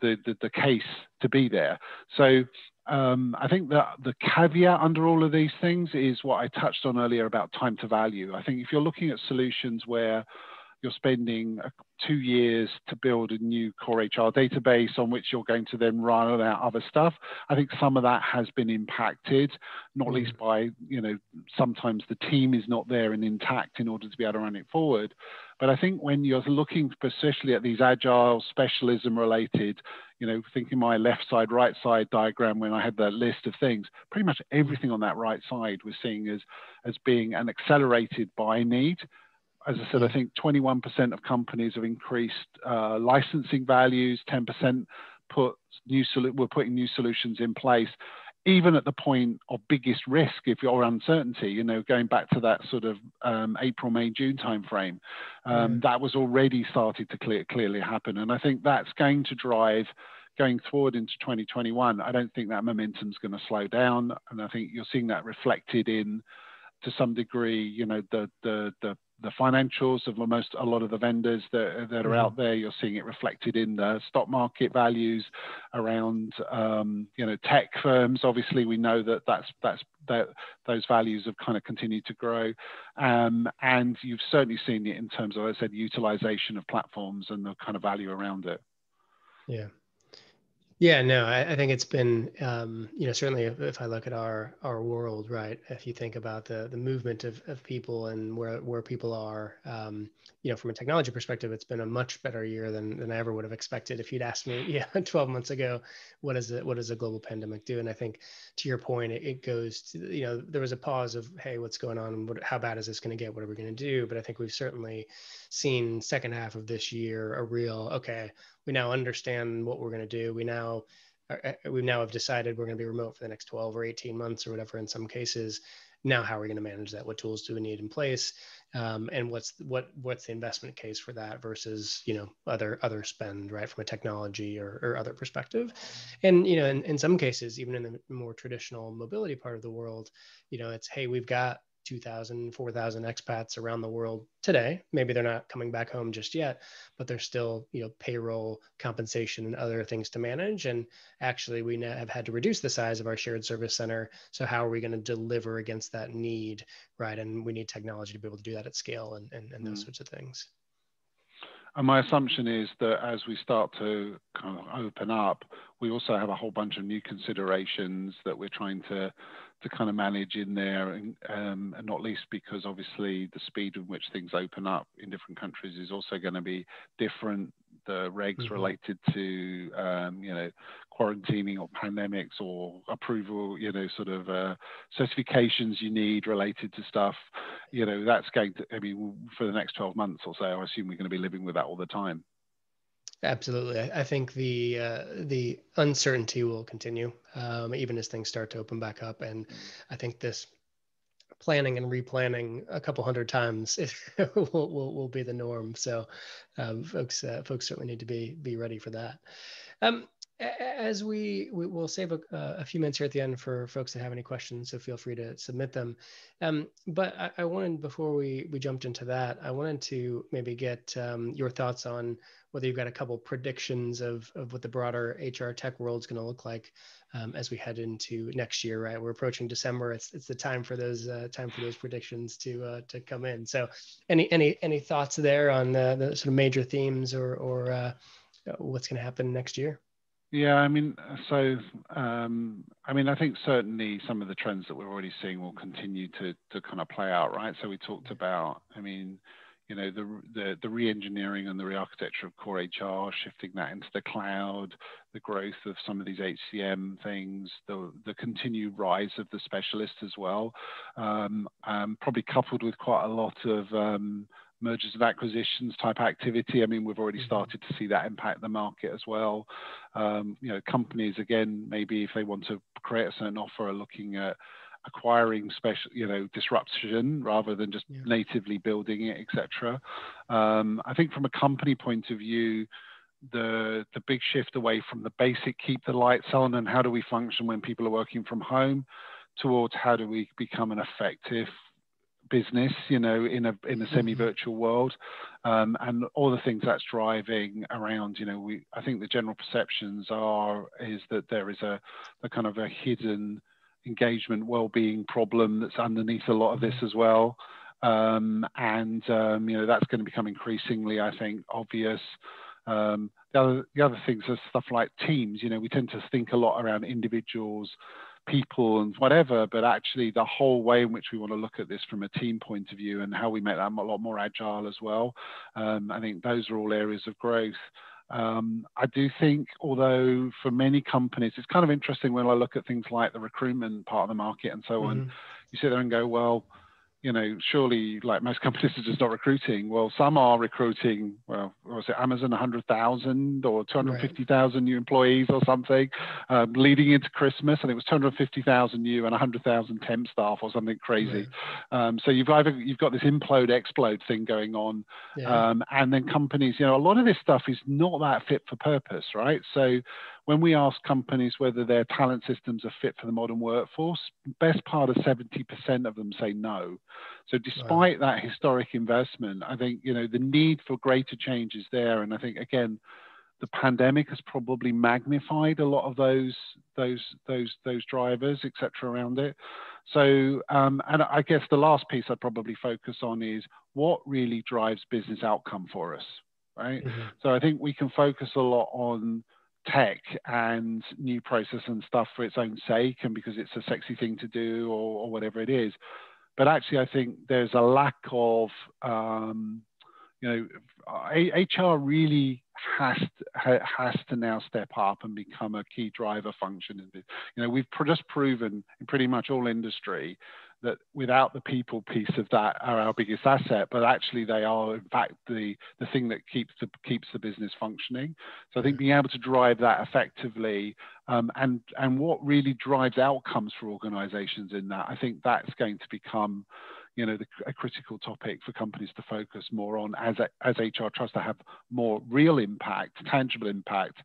the, the, the case to be there so um, I think that the caveat under all of these things is what I touched on earlier about time to value. I think if you're looking at solutions where you're spending two years to build a new core HR database on which you're going to then run out other stuff. I think some of that has been impacted, not mm. least by, you know, sometimes the team is not there and intact in order to be able to run it forward. But I think when you're looking especially at these agile specialism related, you know, thinking my left side, right side diagram when I had that list of things, pretty much everything on that right side we're seeing as, as being an accelerated buy need as I said, I think 21% of companies have increased uh, licensing values, 10% put new were putting new solutions in place, even at the point of biggest risk if you're uncertainty, you know, going back to that sort of um, April, May, June timeframe, um, mm. that was already started to clear, clearly happen. And I think that's going to drive going forward into 2021. I don't think that momentum is going to slow down. And I think you're seeing that reflected in to some degree, you know, the the the the financials of almost a lot of the vendors that, that are out mm-hmm. there. You're seeing it reflected in the stock market values around um, you know tech firms. Obviously, we know that that's that's that those values have kind of continued to grow, um, and you've certainly seen it in terms of, as I said, utilization of platforms and the kind of value around it. Yeah. Yeah, no, I, I think it's been, um, you know, certainly if, if, I look at our our world, right? If you think about the the movement of, of people and where where people are, um, you know, from a technology perspective, it's been a much better year than than I ever would have expected. If you'd asked me, *laughs* yeah, 12 months ago, what is it? What does a global pandemic do? And I think to your point, it, it goes to, you know, there was a pause of, hey, what's going on? What, how bad is this going to get? What are we going to do? But I think we've certainly seen second half of this year a real okay we now understand what we're going to do. We now uh, we now have decided we're going to be remote for the next 12 or 18 months or whatever in some cases. Now how are we going to manage that? What tools do we need in place? Um, and what's what what's the investment case for that versus you know other other spend right from a technology or, or other perspective? And you know in, in some cases even in the more traditional mobility part of the world you know it's hey we've got 2,000, 4,000 expats around the world today. Maybe they're not coming back home just yet, but there's still, you know, payroll, compensation, and other things to manage. And actually, we have had to reduce the size of our shared service center. So how are we going to deliver against that need, right? And we need technology to be able to do that at scale and, and, and those mm. sorts of things. And my assumption is that as we start to kind of open up, we also have a whole bunch of new considerations that we're trying to to kind of manage in there, and, um, and not least because obviously the speed in which things open up in different countries is also going to be different. The regs mm-hmm. related to um, you know quarantining or pandemics or approval, you know, sort of uh, certifications you need related to stuff, you know, that's going to. I mean, for the next 12 months or so, I assume we're going to be living with that all the time. Absolutely, I think the uh, the uncertainty will continue um, even as things start to open back up, and I think this planning and replanning a couple hundred times *laughs* will, will, will be the norm. So, um, folks uh, folks certainly need to be be ready for that. Um, as we, we will save a, a, few minutes here at the end for folks that have any questions, so feel free to submit them. Um, but I, I, wanted before we we jumped into that, I wanted to maybe get um, your thoughts on whether you've got a couple predictions of of what the broader HR tech world is going to look like um, as we head into next year. Right, we're approaching December. It's it's the time for those uh, time for those predictions to uh, to come in. So, any any any thoughts there on the, the sort of major themes or or uh, what's going to happen next year? Yeah, I mean, so um, I mean, I think certainly some of the trends that we're already seeing will continue to to kind of play out, right? So we talked about, I mean, you know, the the, the re-engineering and the re-architecture of core HR, shifting that into the cloud, the growth of some of these HCM things, the the continued rise of the specialist as well, um, um, probably coupled with quite a lot of um, mergers and acquisitions type activity. I mean, we've already mm-hmm. started to see that impact the market as well. Um, you know, companies again, maybe if they want to create a certain offer, are looking at acquiring special, you know, disruption rather than just yeah. natively building it, etc. Um, I think from a company point of view, the the big shift away from the basic keep the lights on and how do we function when people are working from home towards how do we become an effective business, you know, in a in a mm-hmm. semi-virtual world, um, and all the things that's driving around. You know, we I think the general perceptions are is that there is a, a kind of a hidden engagement well-being problem that's underneath a lot of this mm-hmm. as well. Um, and um, you know that's going to become increasingly, I think, obvious. Um, the other the other things are stuff like teams. You know, we tend to think a lot around individuals, people, and whatever, but actually the whole way in which we want to look at this from a team point of view and how we make that a lot more agile as well. Um, I think those are all areas of growth. Um, I do think, although for many companies, it's kind of interesting when I look at things like the recruitment part of the market and so mm-hmm. on. You sit there and go, well, you know, surely like most companies are just not recruiting. Well, some are recruiting. Well, was it Amazon 100,000 or 250,000 right. new employees or something, um, leading into Christmas, and it was 250,000 new and 100,000 temp staff or something crazy. Right. Um, so you've either you've got this implode explode thing going on, yeah. um, and then companies, you know, a lot of this stuff is not that fit for purpose, right? So when we ask companies whether their talent systems are fit for the modern workforce, best part of 70% of them say no. So despite that historic investment, I think you know the need for greater change is there, and I think again, the pandemic has probably magnified a lot of those those those those drivers, etc. around it. So, um, and I guess the last piece I'd probably focus on is what really drives business outcome for us, right? Mm-hmm. So I think we can focus a lot on tech and new process and stuff for its own sake and because it's a sexy thing to do or, or whatever it is. But actually, I think there's a lack of, um, you know, HR really has to, has to now step up and become a key driver function. You know, we've just proven in pretty much all industry that without the people piece of that are our biggest asset, but actually they are in fact the the thing that keeps the keeps the business functioning. So I think being able to drive that effectively um, and and what really drives outcomes for organisations in that, I think that's going to become you know, the, a critical topic for companies to focus more on as, as HR tries to have more real impact, tangible impact,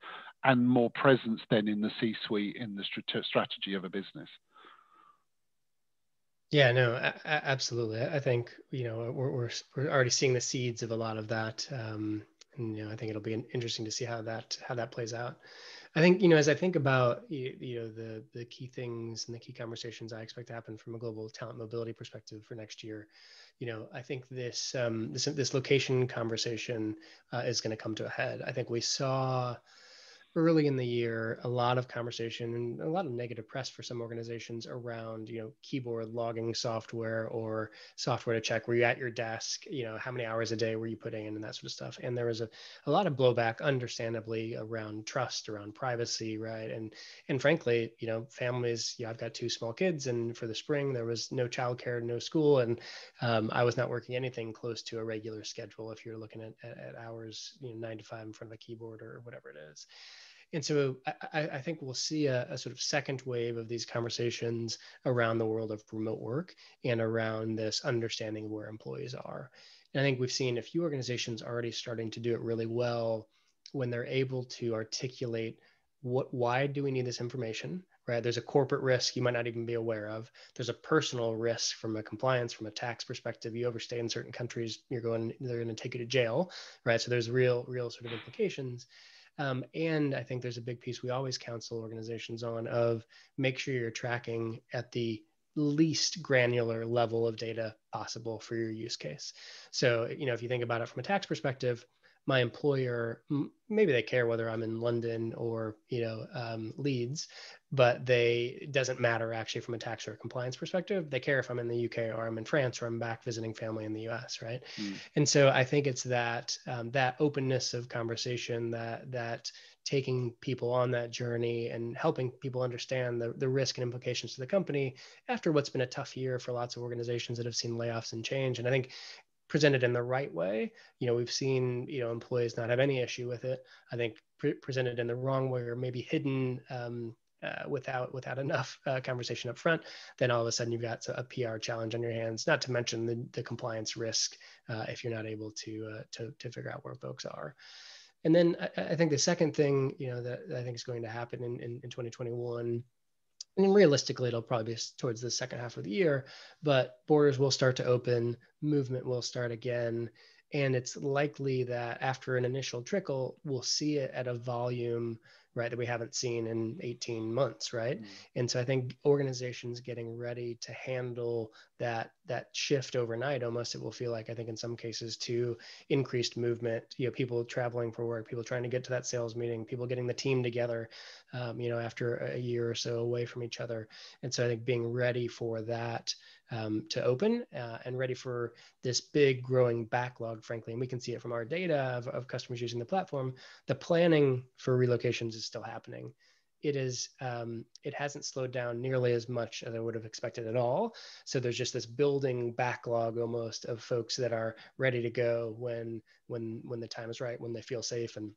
and more presence then in the C-suite in the strategy of a business. Yeah, no, absolutely. I think you know we're, we're we're already seeing the seeds of a lot of that, um, and you know I think it'll be interesting to see how that how that plays out. I think you know as I think about you, you know the the key things and the key conversations I expect to happen from a global talent mobility perspective for next year, you know I think this um, this this location conversation uh, is going to come to a head. I think we saw early in the year a lot of conversation and a lot of negative press for some organizations around you know keyboard logging software or software to check were you at your desk you know how many hours a day were you putting in and that sort of stuff. And there was a, a lot of blowback understandably around trust around privacy right? And and frankly you know families yeah i've got two small kids and for the spring there was no childcare no school and um, i was not working anything close to a regular schedule if you're looking at, at, at hours you know nine to five in front of a keyboard or whatever it is and so I, I think we'll see a, a, sort of second wave of these conversations around the world of remote work and around this understanding of where employees are. And I think we've seen a few organizations already starting to do it really well when they're able to articulate what why do we need this information right? There's a corporate risk you might not even be aware of. There's a personal risk from a compliance from a tax perspective. You overstay in certain countries you're going they're going to take you to jail right? So there's real real sort of implications um, and I think there's a big piece we always counsel organizations on of make sure you're tracking at the least granular level of data possible for your use case. So, you know, if you think about it from a tax perspective, my employer maybe they care whether i'm in london or you know um, leeds but they it doesn't matter actually from a tax or compliance perspective. They care if i'm in the uk or i'm in france or i'm back visiting family in the us right? Mm. and so i think it's that um, that openness of conversation that that taking people on that journey and helping people understand the, the risk and implications to the company after what's been a tough year for lots of organizations that have seen layoffs and change. And i think presented in the right way. You know we've seen you know employees not have any issue with it. I think pre- presented in the wrong way or maybe hidden um, uh, without without enough uh, conversation up front then all of a sudden you've got a pr challenge on your hands. Not to mention the, the compliance risk uh, if you're not able to, uh, to to figure out where folks are. And then I, I, think the second thing you know that i think is going to happen in, in, in 2021 and realistically it'll probably be towards the second half of the year but borders will start to open movement will start again and it's likely that after an initial trickle we'll see it at a volume right that we haven't seen in 18 months right mm. and so i think organizations getting ready to handle that that shift overnight almost it will feel like i think in some cases to increased movement you know people traveling for work people trying to get to that sales meeting people getting the team together um, you know after a year or so away from each other and so i think being ready for that um, to open uh, and ready for this big growing backlog, frankly. And we can see it from our data of, of customers using the platform. The planning for relocations is still happening. It is um, it hasn't slowed down nearly as much as I would have expected at all. So there's just this building backlog almost of folks that are ready to go when when when the time is right, when they feel safe and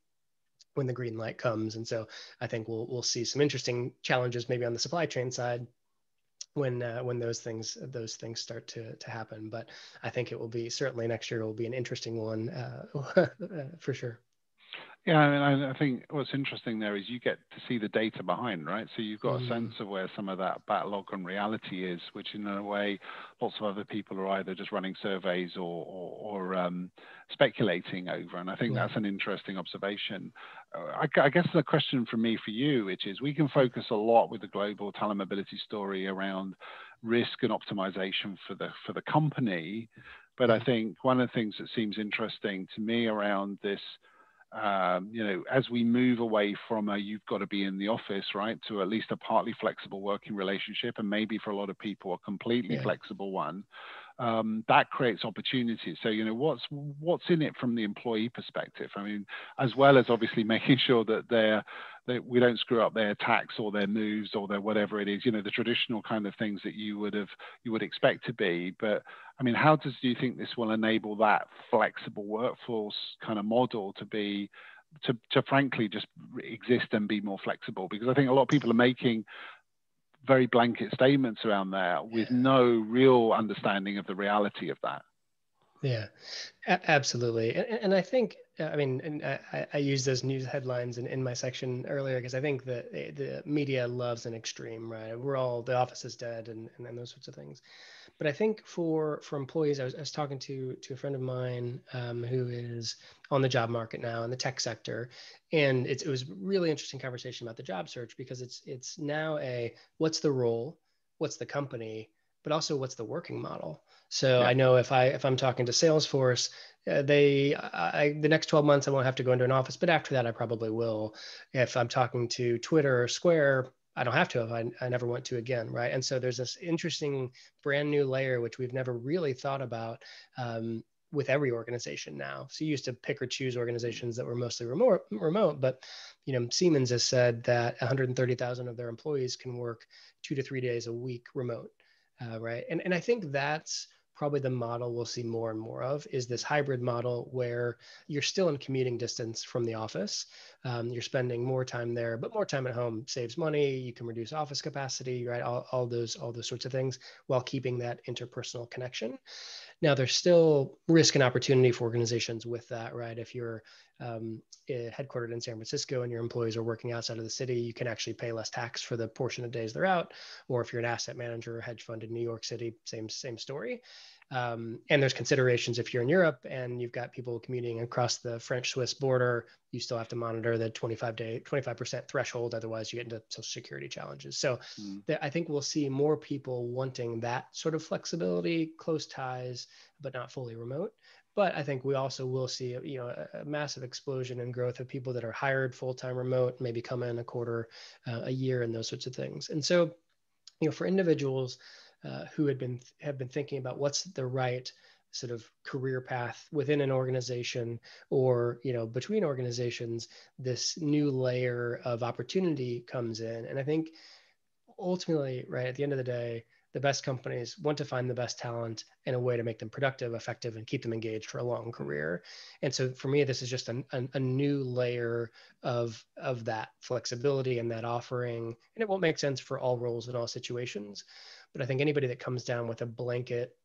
when the green light comes. And so I think we'll we'll see some interesting challenges maybe on the supply chain side when uh, when those things those things start to to happen. But I think it will be certainly next year will be an interesting one uh, *laughs* for sure. Yeah, I, mean, I think what's interesting there is you get to see the data behind, right? So you've got mm. a sense of where some of that backlog and reality is, which in a way, lots of other people are either just running surveys or, or, or um, speculating over. And I think yeah. that's an interesting observation. Uh, I, I, guess the question for me for you, which is we can focus a lot with the global talent mobility story around risk and optimization for the for the company. But I think one of the things that seems interesting to me around this um, you know, as we move away from a you've got to be in the office, right, to at least a partly flexible working relationship, and maybe for a lot of people a completely yeah. flexible one, um, that creates opportunities. So you know, what's what's in it from the employee perspective? I mean, as well as obviously making *laughs* sure that they're that we don't screw up their tax or their moves or their whatever it is. You know, the traditional kind of things that you would have you would expect to be. But I mean, how does do you think this will enable that flexible workforce kind of model to be to, to frankly just exist and be more flexible because I think a lot of people are making very blanket statements around there with no real understanding of the reality of that. Yeah, a- absolutely. And, and, I think, uh, I mean, and I, I use those news headlines in, in my section earlier because I think that the media loves an extreme, right? We're all, the office is dead and, and, and those sorts of things. But I think for for employees, I was, I was talking to to a friend of mine um, who is on the job market now in the tech sector, and it was really interesting conversation about the job search because it's it's now a what's the role, what's the company, but also what's the working model. So yeah. I know if I if I'm talking to Salesforce, uh, they I, the next 12 months I won't have to go into an office, but after that I probably will. If I'm talking to Twitter or Square, I don't have to if I, I never want to again, right? And so there's this interesting brand new layer which we've never really thought about um, with every organization now. So you used to pick or choose organizations that were mostly remote, remote, but you know Siemens has said that 130,000 of their employees can work two to three days a week remote, uh, right? And and I think that's probably the model we'll see more and more of is this hybrid model where you're still in commuting distance from the office. Um, you're spending more time there, but more time at home saves money. You can reduce office capacity, right? All, all those all those sorts of things while keeping that interpersonal connection. Now, there's still risk and opportunity for organizations with that, right? If you're um, eh, headquartered in San Francisco and your employees are working outside of the city, you can actually pay less tax for the portion of days they're out. Or if you're an asset manager or hedge fund in New York City, same same story. Um, and there's considerations if you're in Europe and you've got people commuting across the French-Swiss border, you still have to monitor the 25 day, 25% threshold. Otherwise, you get into social security challenges. So mm. I think we'll see more people wanting that sort of flexibility, close ties, but not fully remote. But I think we also will see, you know, a, a massive explosion in growth of people that are hired full-time remote, maybe come in a quarter, uh, a year, and those sorts of things. And so, you know, for individuals, uh, who had been have been thinking about what's the right sort of career path within an organization or you know between organizations this new layer of opportunity comes in. And i think ultimately right at the end of the day the best companies want to find the best talent in a way to make them productive effective and keep them engaged for a long career. And so for me this is just a, a, a new layer of of that flexibility and that offering. And it won't make sense for all roles in all situations but I think anybody that comes down with a blanket,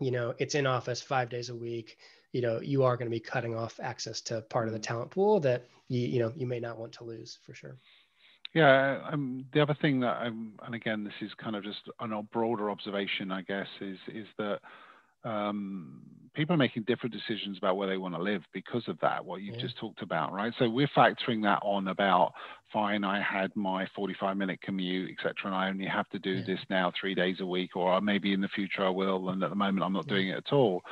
you know, it's in office five days a week, you know, you are going to be cutting off access to part of the talent pool that you, you know, you may not want to lose for sure. Yeah, um, the other thing that, I'm, and again, this is kind of just a broader observation, I guess, is is that um, people are making different decisions about where they want to live because of that, what you've yeah. just talked about, right? So we're factoring that on about, fine, I had my 45 minute commute, etc., and I only have to do yeah. this now three days a week, or maybe in the future I will, and at the moment I'm not yeah. doing it at all.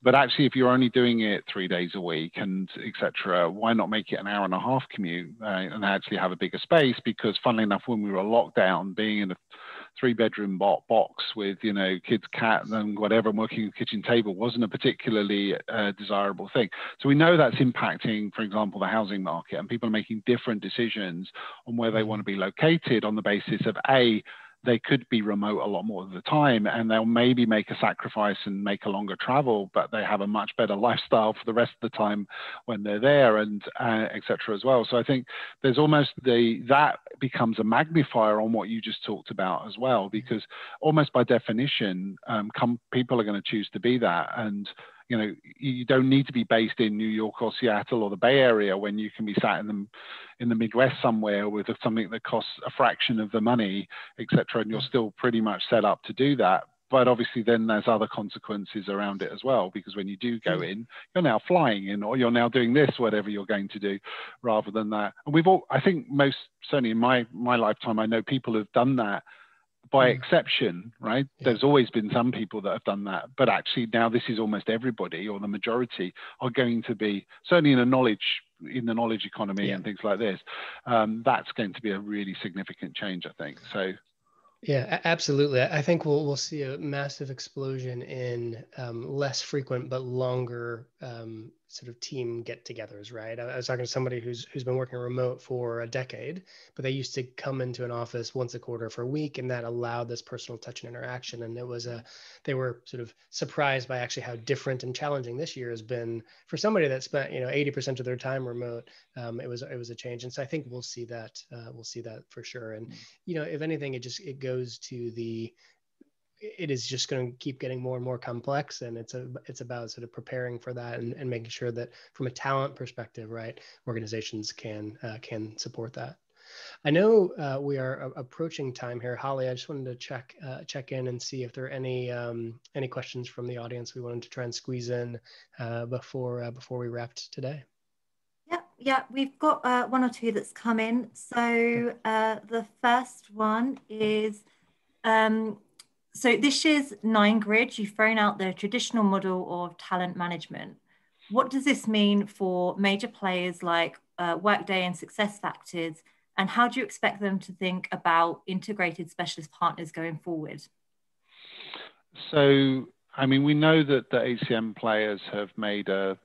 But actually, if you're only doing it three days a week and etc., why not make it an hour and a half commute uh, and actually have a bigger space? Because funnily enough, when we were locked down, being in a three bedroom box with you know kids cat and whatever and working kitchen table wasn't a particularly uh, desirable thing. So we know that's impacting for example the housing market and people are making different decisions on where they want to be located on the basis of a they could be remote a lot more of the time and they'll maybe make a sacrifice and make a longer travel but they have a much better lifestyle for the rest of the time when they're there and uh, etc as well. So i think there's almost the that becomes a magnifier on what you just talked about as well because almost by definition um, come, people are going to choose to be that and you know you don't need to be based in New York or Seattle or the Bay Area when you can be sat in the in the Midwest somewhere with something that costs a fraction of the money, etc. And you're still pretty much set up to do that. But obviously, then there's other consequences around it as well, because when you do go mm. in, you're now flying in, or you're now doing this, whatever you're going to do, rather than that. And we've all, I think, most certainly in my my lifetime, I know people have done that by mm. exception, right? Yeah. There's always been some people that have done that, but actually now this is almost everybody or the majority are going to be certainly in a knowledge in the knowledge economy yeah. and things like this. Um, that's going to be a really significant change, I think. So. Yeah, absolutely. I think we'll we'll see a massive explosion in um, less frequent but longer um, sort of team get-togethers, right? I, was talking to somebody who's who's been working remote for a decade, but they used to come into an office once a quarter for a week, and that allowed this personal touch and interaction. And it was a they were sort of surprised by actually how different and challenging this year has been for somebody that spent you know 80% of their time remote. Um, it was it was a change, and so I think we'll see that uh, we'll see that for sure. And mm-hmm. you know, if anything, it just it goes to the it is just going to keep getting more and more complex and it's a it's about sort of preparing for that and, and making sure that from a talent perspective right organizations can uh, can support that. I know uh, we are approaching time here. Holly i just wanted to check uh, check in and see if there are any um, any questions from the audience we wanted to try and squeeze in uh, before uh, before we wrapped today. Yeah, yeah, we've got uh, one or two that's come in. So the first one is um, so this year's nine grid, you've thrown out the traditional model of talent management. What does this mean for major players like uh, Workday and SuccessFactors, and how do you expect them to think about integrated specialist partners going forward? So, I mean, we know that the HCM players have made a,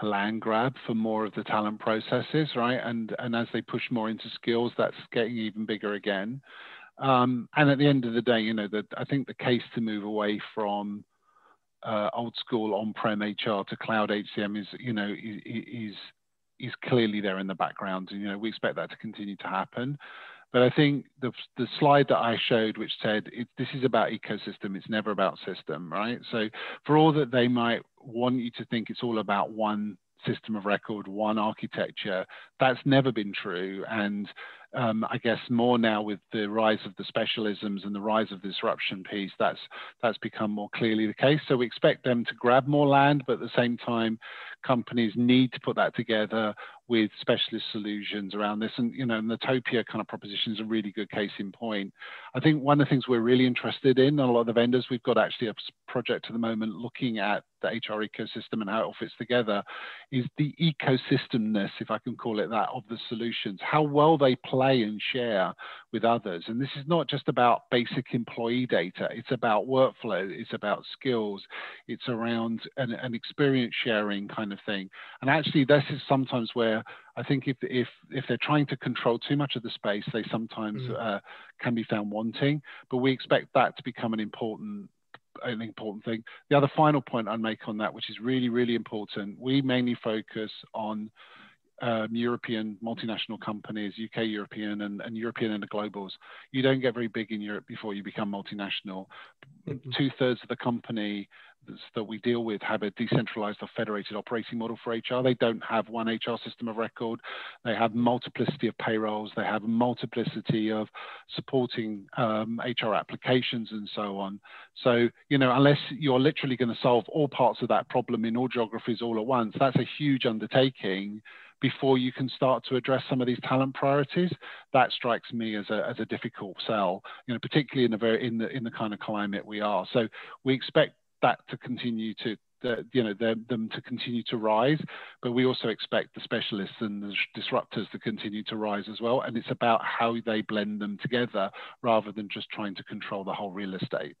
a land grab for more of the talent processes, right? And and as they push more into skills, that's getting even bigger again. Um, and at the end of the day, you know, the, I think the case to move away from uh, old school on-prem HR to cloud HCM is, you know, is is clearly there in the background. And, you know, we expect that to continue to happen. But I think the the slide that I showed, which said it, this is about ecosystem, it's never about system, right? So for all that they might want you to think it's all about one system of record, one architecture, that's never been true. And um, I guess more now with the rise of the specialisms and the rise of the disruption piece, that's that's become more clearly the case. So we expect them to grab more land, but at the same time, companies need to put that together with specialist solutions around this. And you know, and the Topia kind of proposition is a really good case in point. I think one of the things we're really interested in, and a lot of the vendors, we've got actually a project at the moment looking at the HR ecosystem and how it all fits together, is the ecosystemness, if I can call it that, of the solutions. How well they play and share with others. And this is not just about basic employee data. It's about workflow. It's about skills. It's around an, an experience sharing kind of thing. And actually, this is sometimes where I think if if if they're trying to control too much of the space, they sometimes mm. uh, can be found wanting. But we expect that to become an important an important thing. The other final point I'd make on that, which is really really important, we mainly focus on um, European multinational companies, UK European and, and European and the globals. You don't get very big in Europe before you become multinational. Mm-hmm. Two thirds of the company that we deal with have a decentralized or federated operating model for HR. They don't have one HR system of record. They have multiplicity of payrolls. They have multiplicity of supporting um, HR applications and so on. So, you know, unless you're literally going to solve all parts of that problem in all geographies all at once, that's a huge undertaking before you can start to address some of these talent priorities. That strikes me as a, as a difficult sell, you know, particularly in the very in the in the kind of climate we are. So we expect that to continue to the, you know them to continue to rise, but we also expect the specialists and the disruptors to continue to rise as well. And it's about how they blend them together rather than just trying to control the whole real estate.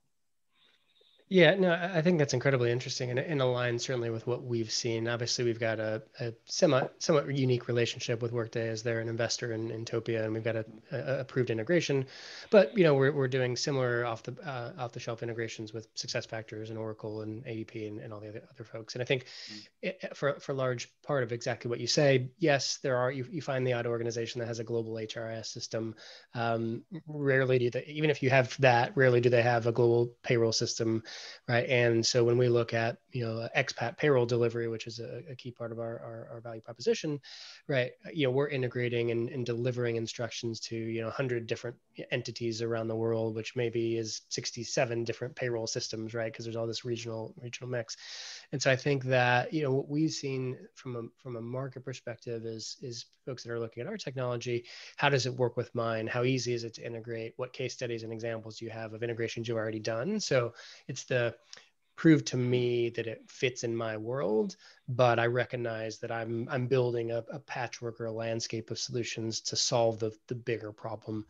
Yeah, no, I think that's incredibly interesting and, and aligns certainly with what we've seen. Obviously, we've got a, a somewhat, somewhat unique relationship with Workday as they're an investor in, in Topia, and we've got a, a, approved integration. But you know, we're, we're doing similar off the uh, off the shelf integrations with SuccessFactors and Oracle and ADP and, and all the other, other folks. And I think mm-hmm. it, for for a large part of exactly what you say, yes, there are you, you find the odd organization that has a global HRIS system. Um, rarely do they, even if you have that, rarely do they have a global payroll system right? And so when we look at you know expat payroll delivery, which is a, a key part of our, our, our, value proposition, right? You know we're integrating and, and delivering instructions to you know 100 different entities around the world, which maybe is 67 different payroll systems, right? Because there's all this regional regional mix, and so I think that you know what we've seen from a from a market perspective is is folks that are looking at our technology, how does it work with mine? How easy is it to integrate? What case studies and examples do you have of integrations you've already done? So it's the prove to me that it fits in my world but i recognize that i'm i'm building a, a patchwork or a landscape of solutions to solve the, the bigger problem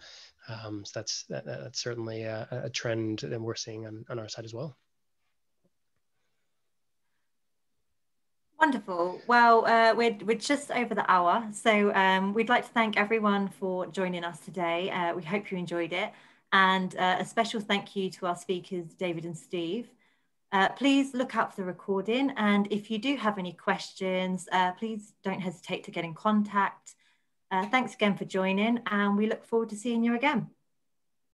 um, so that's that, that's certainly a, a, trend that we're seeing on, on our side as well Wonderful. Well, uh, we're, we're just over the hour. So um, we'd like to thank everyone for joining us today. Uh, we hope you enjoyed it. And uh, a special thank you to our speakers, David and Steve. Uh, please look up the recording. And if you do have any questions, uh, please don't hesitate to get in contact. Uh, thanks again for joining and we look forward to seeing you again.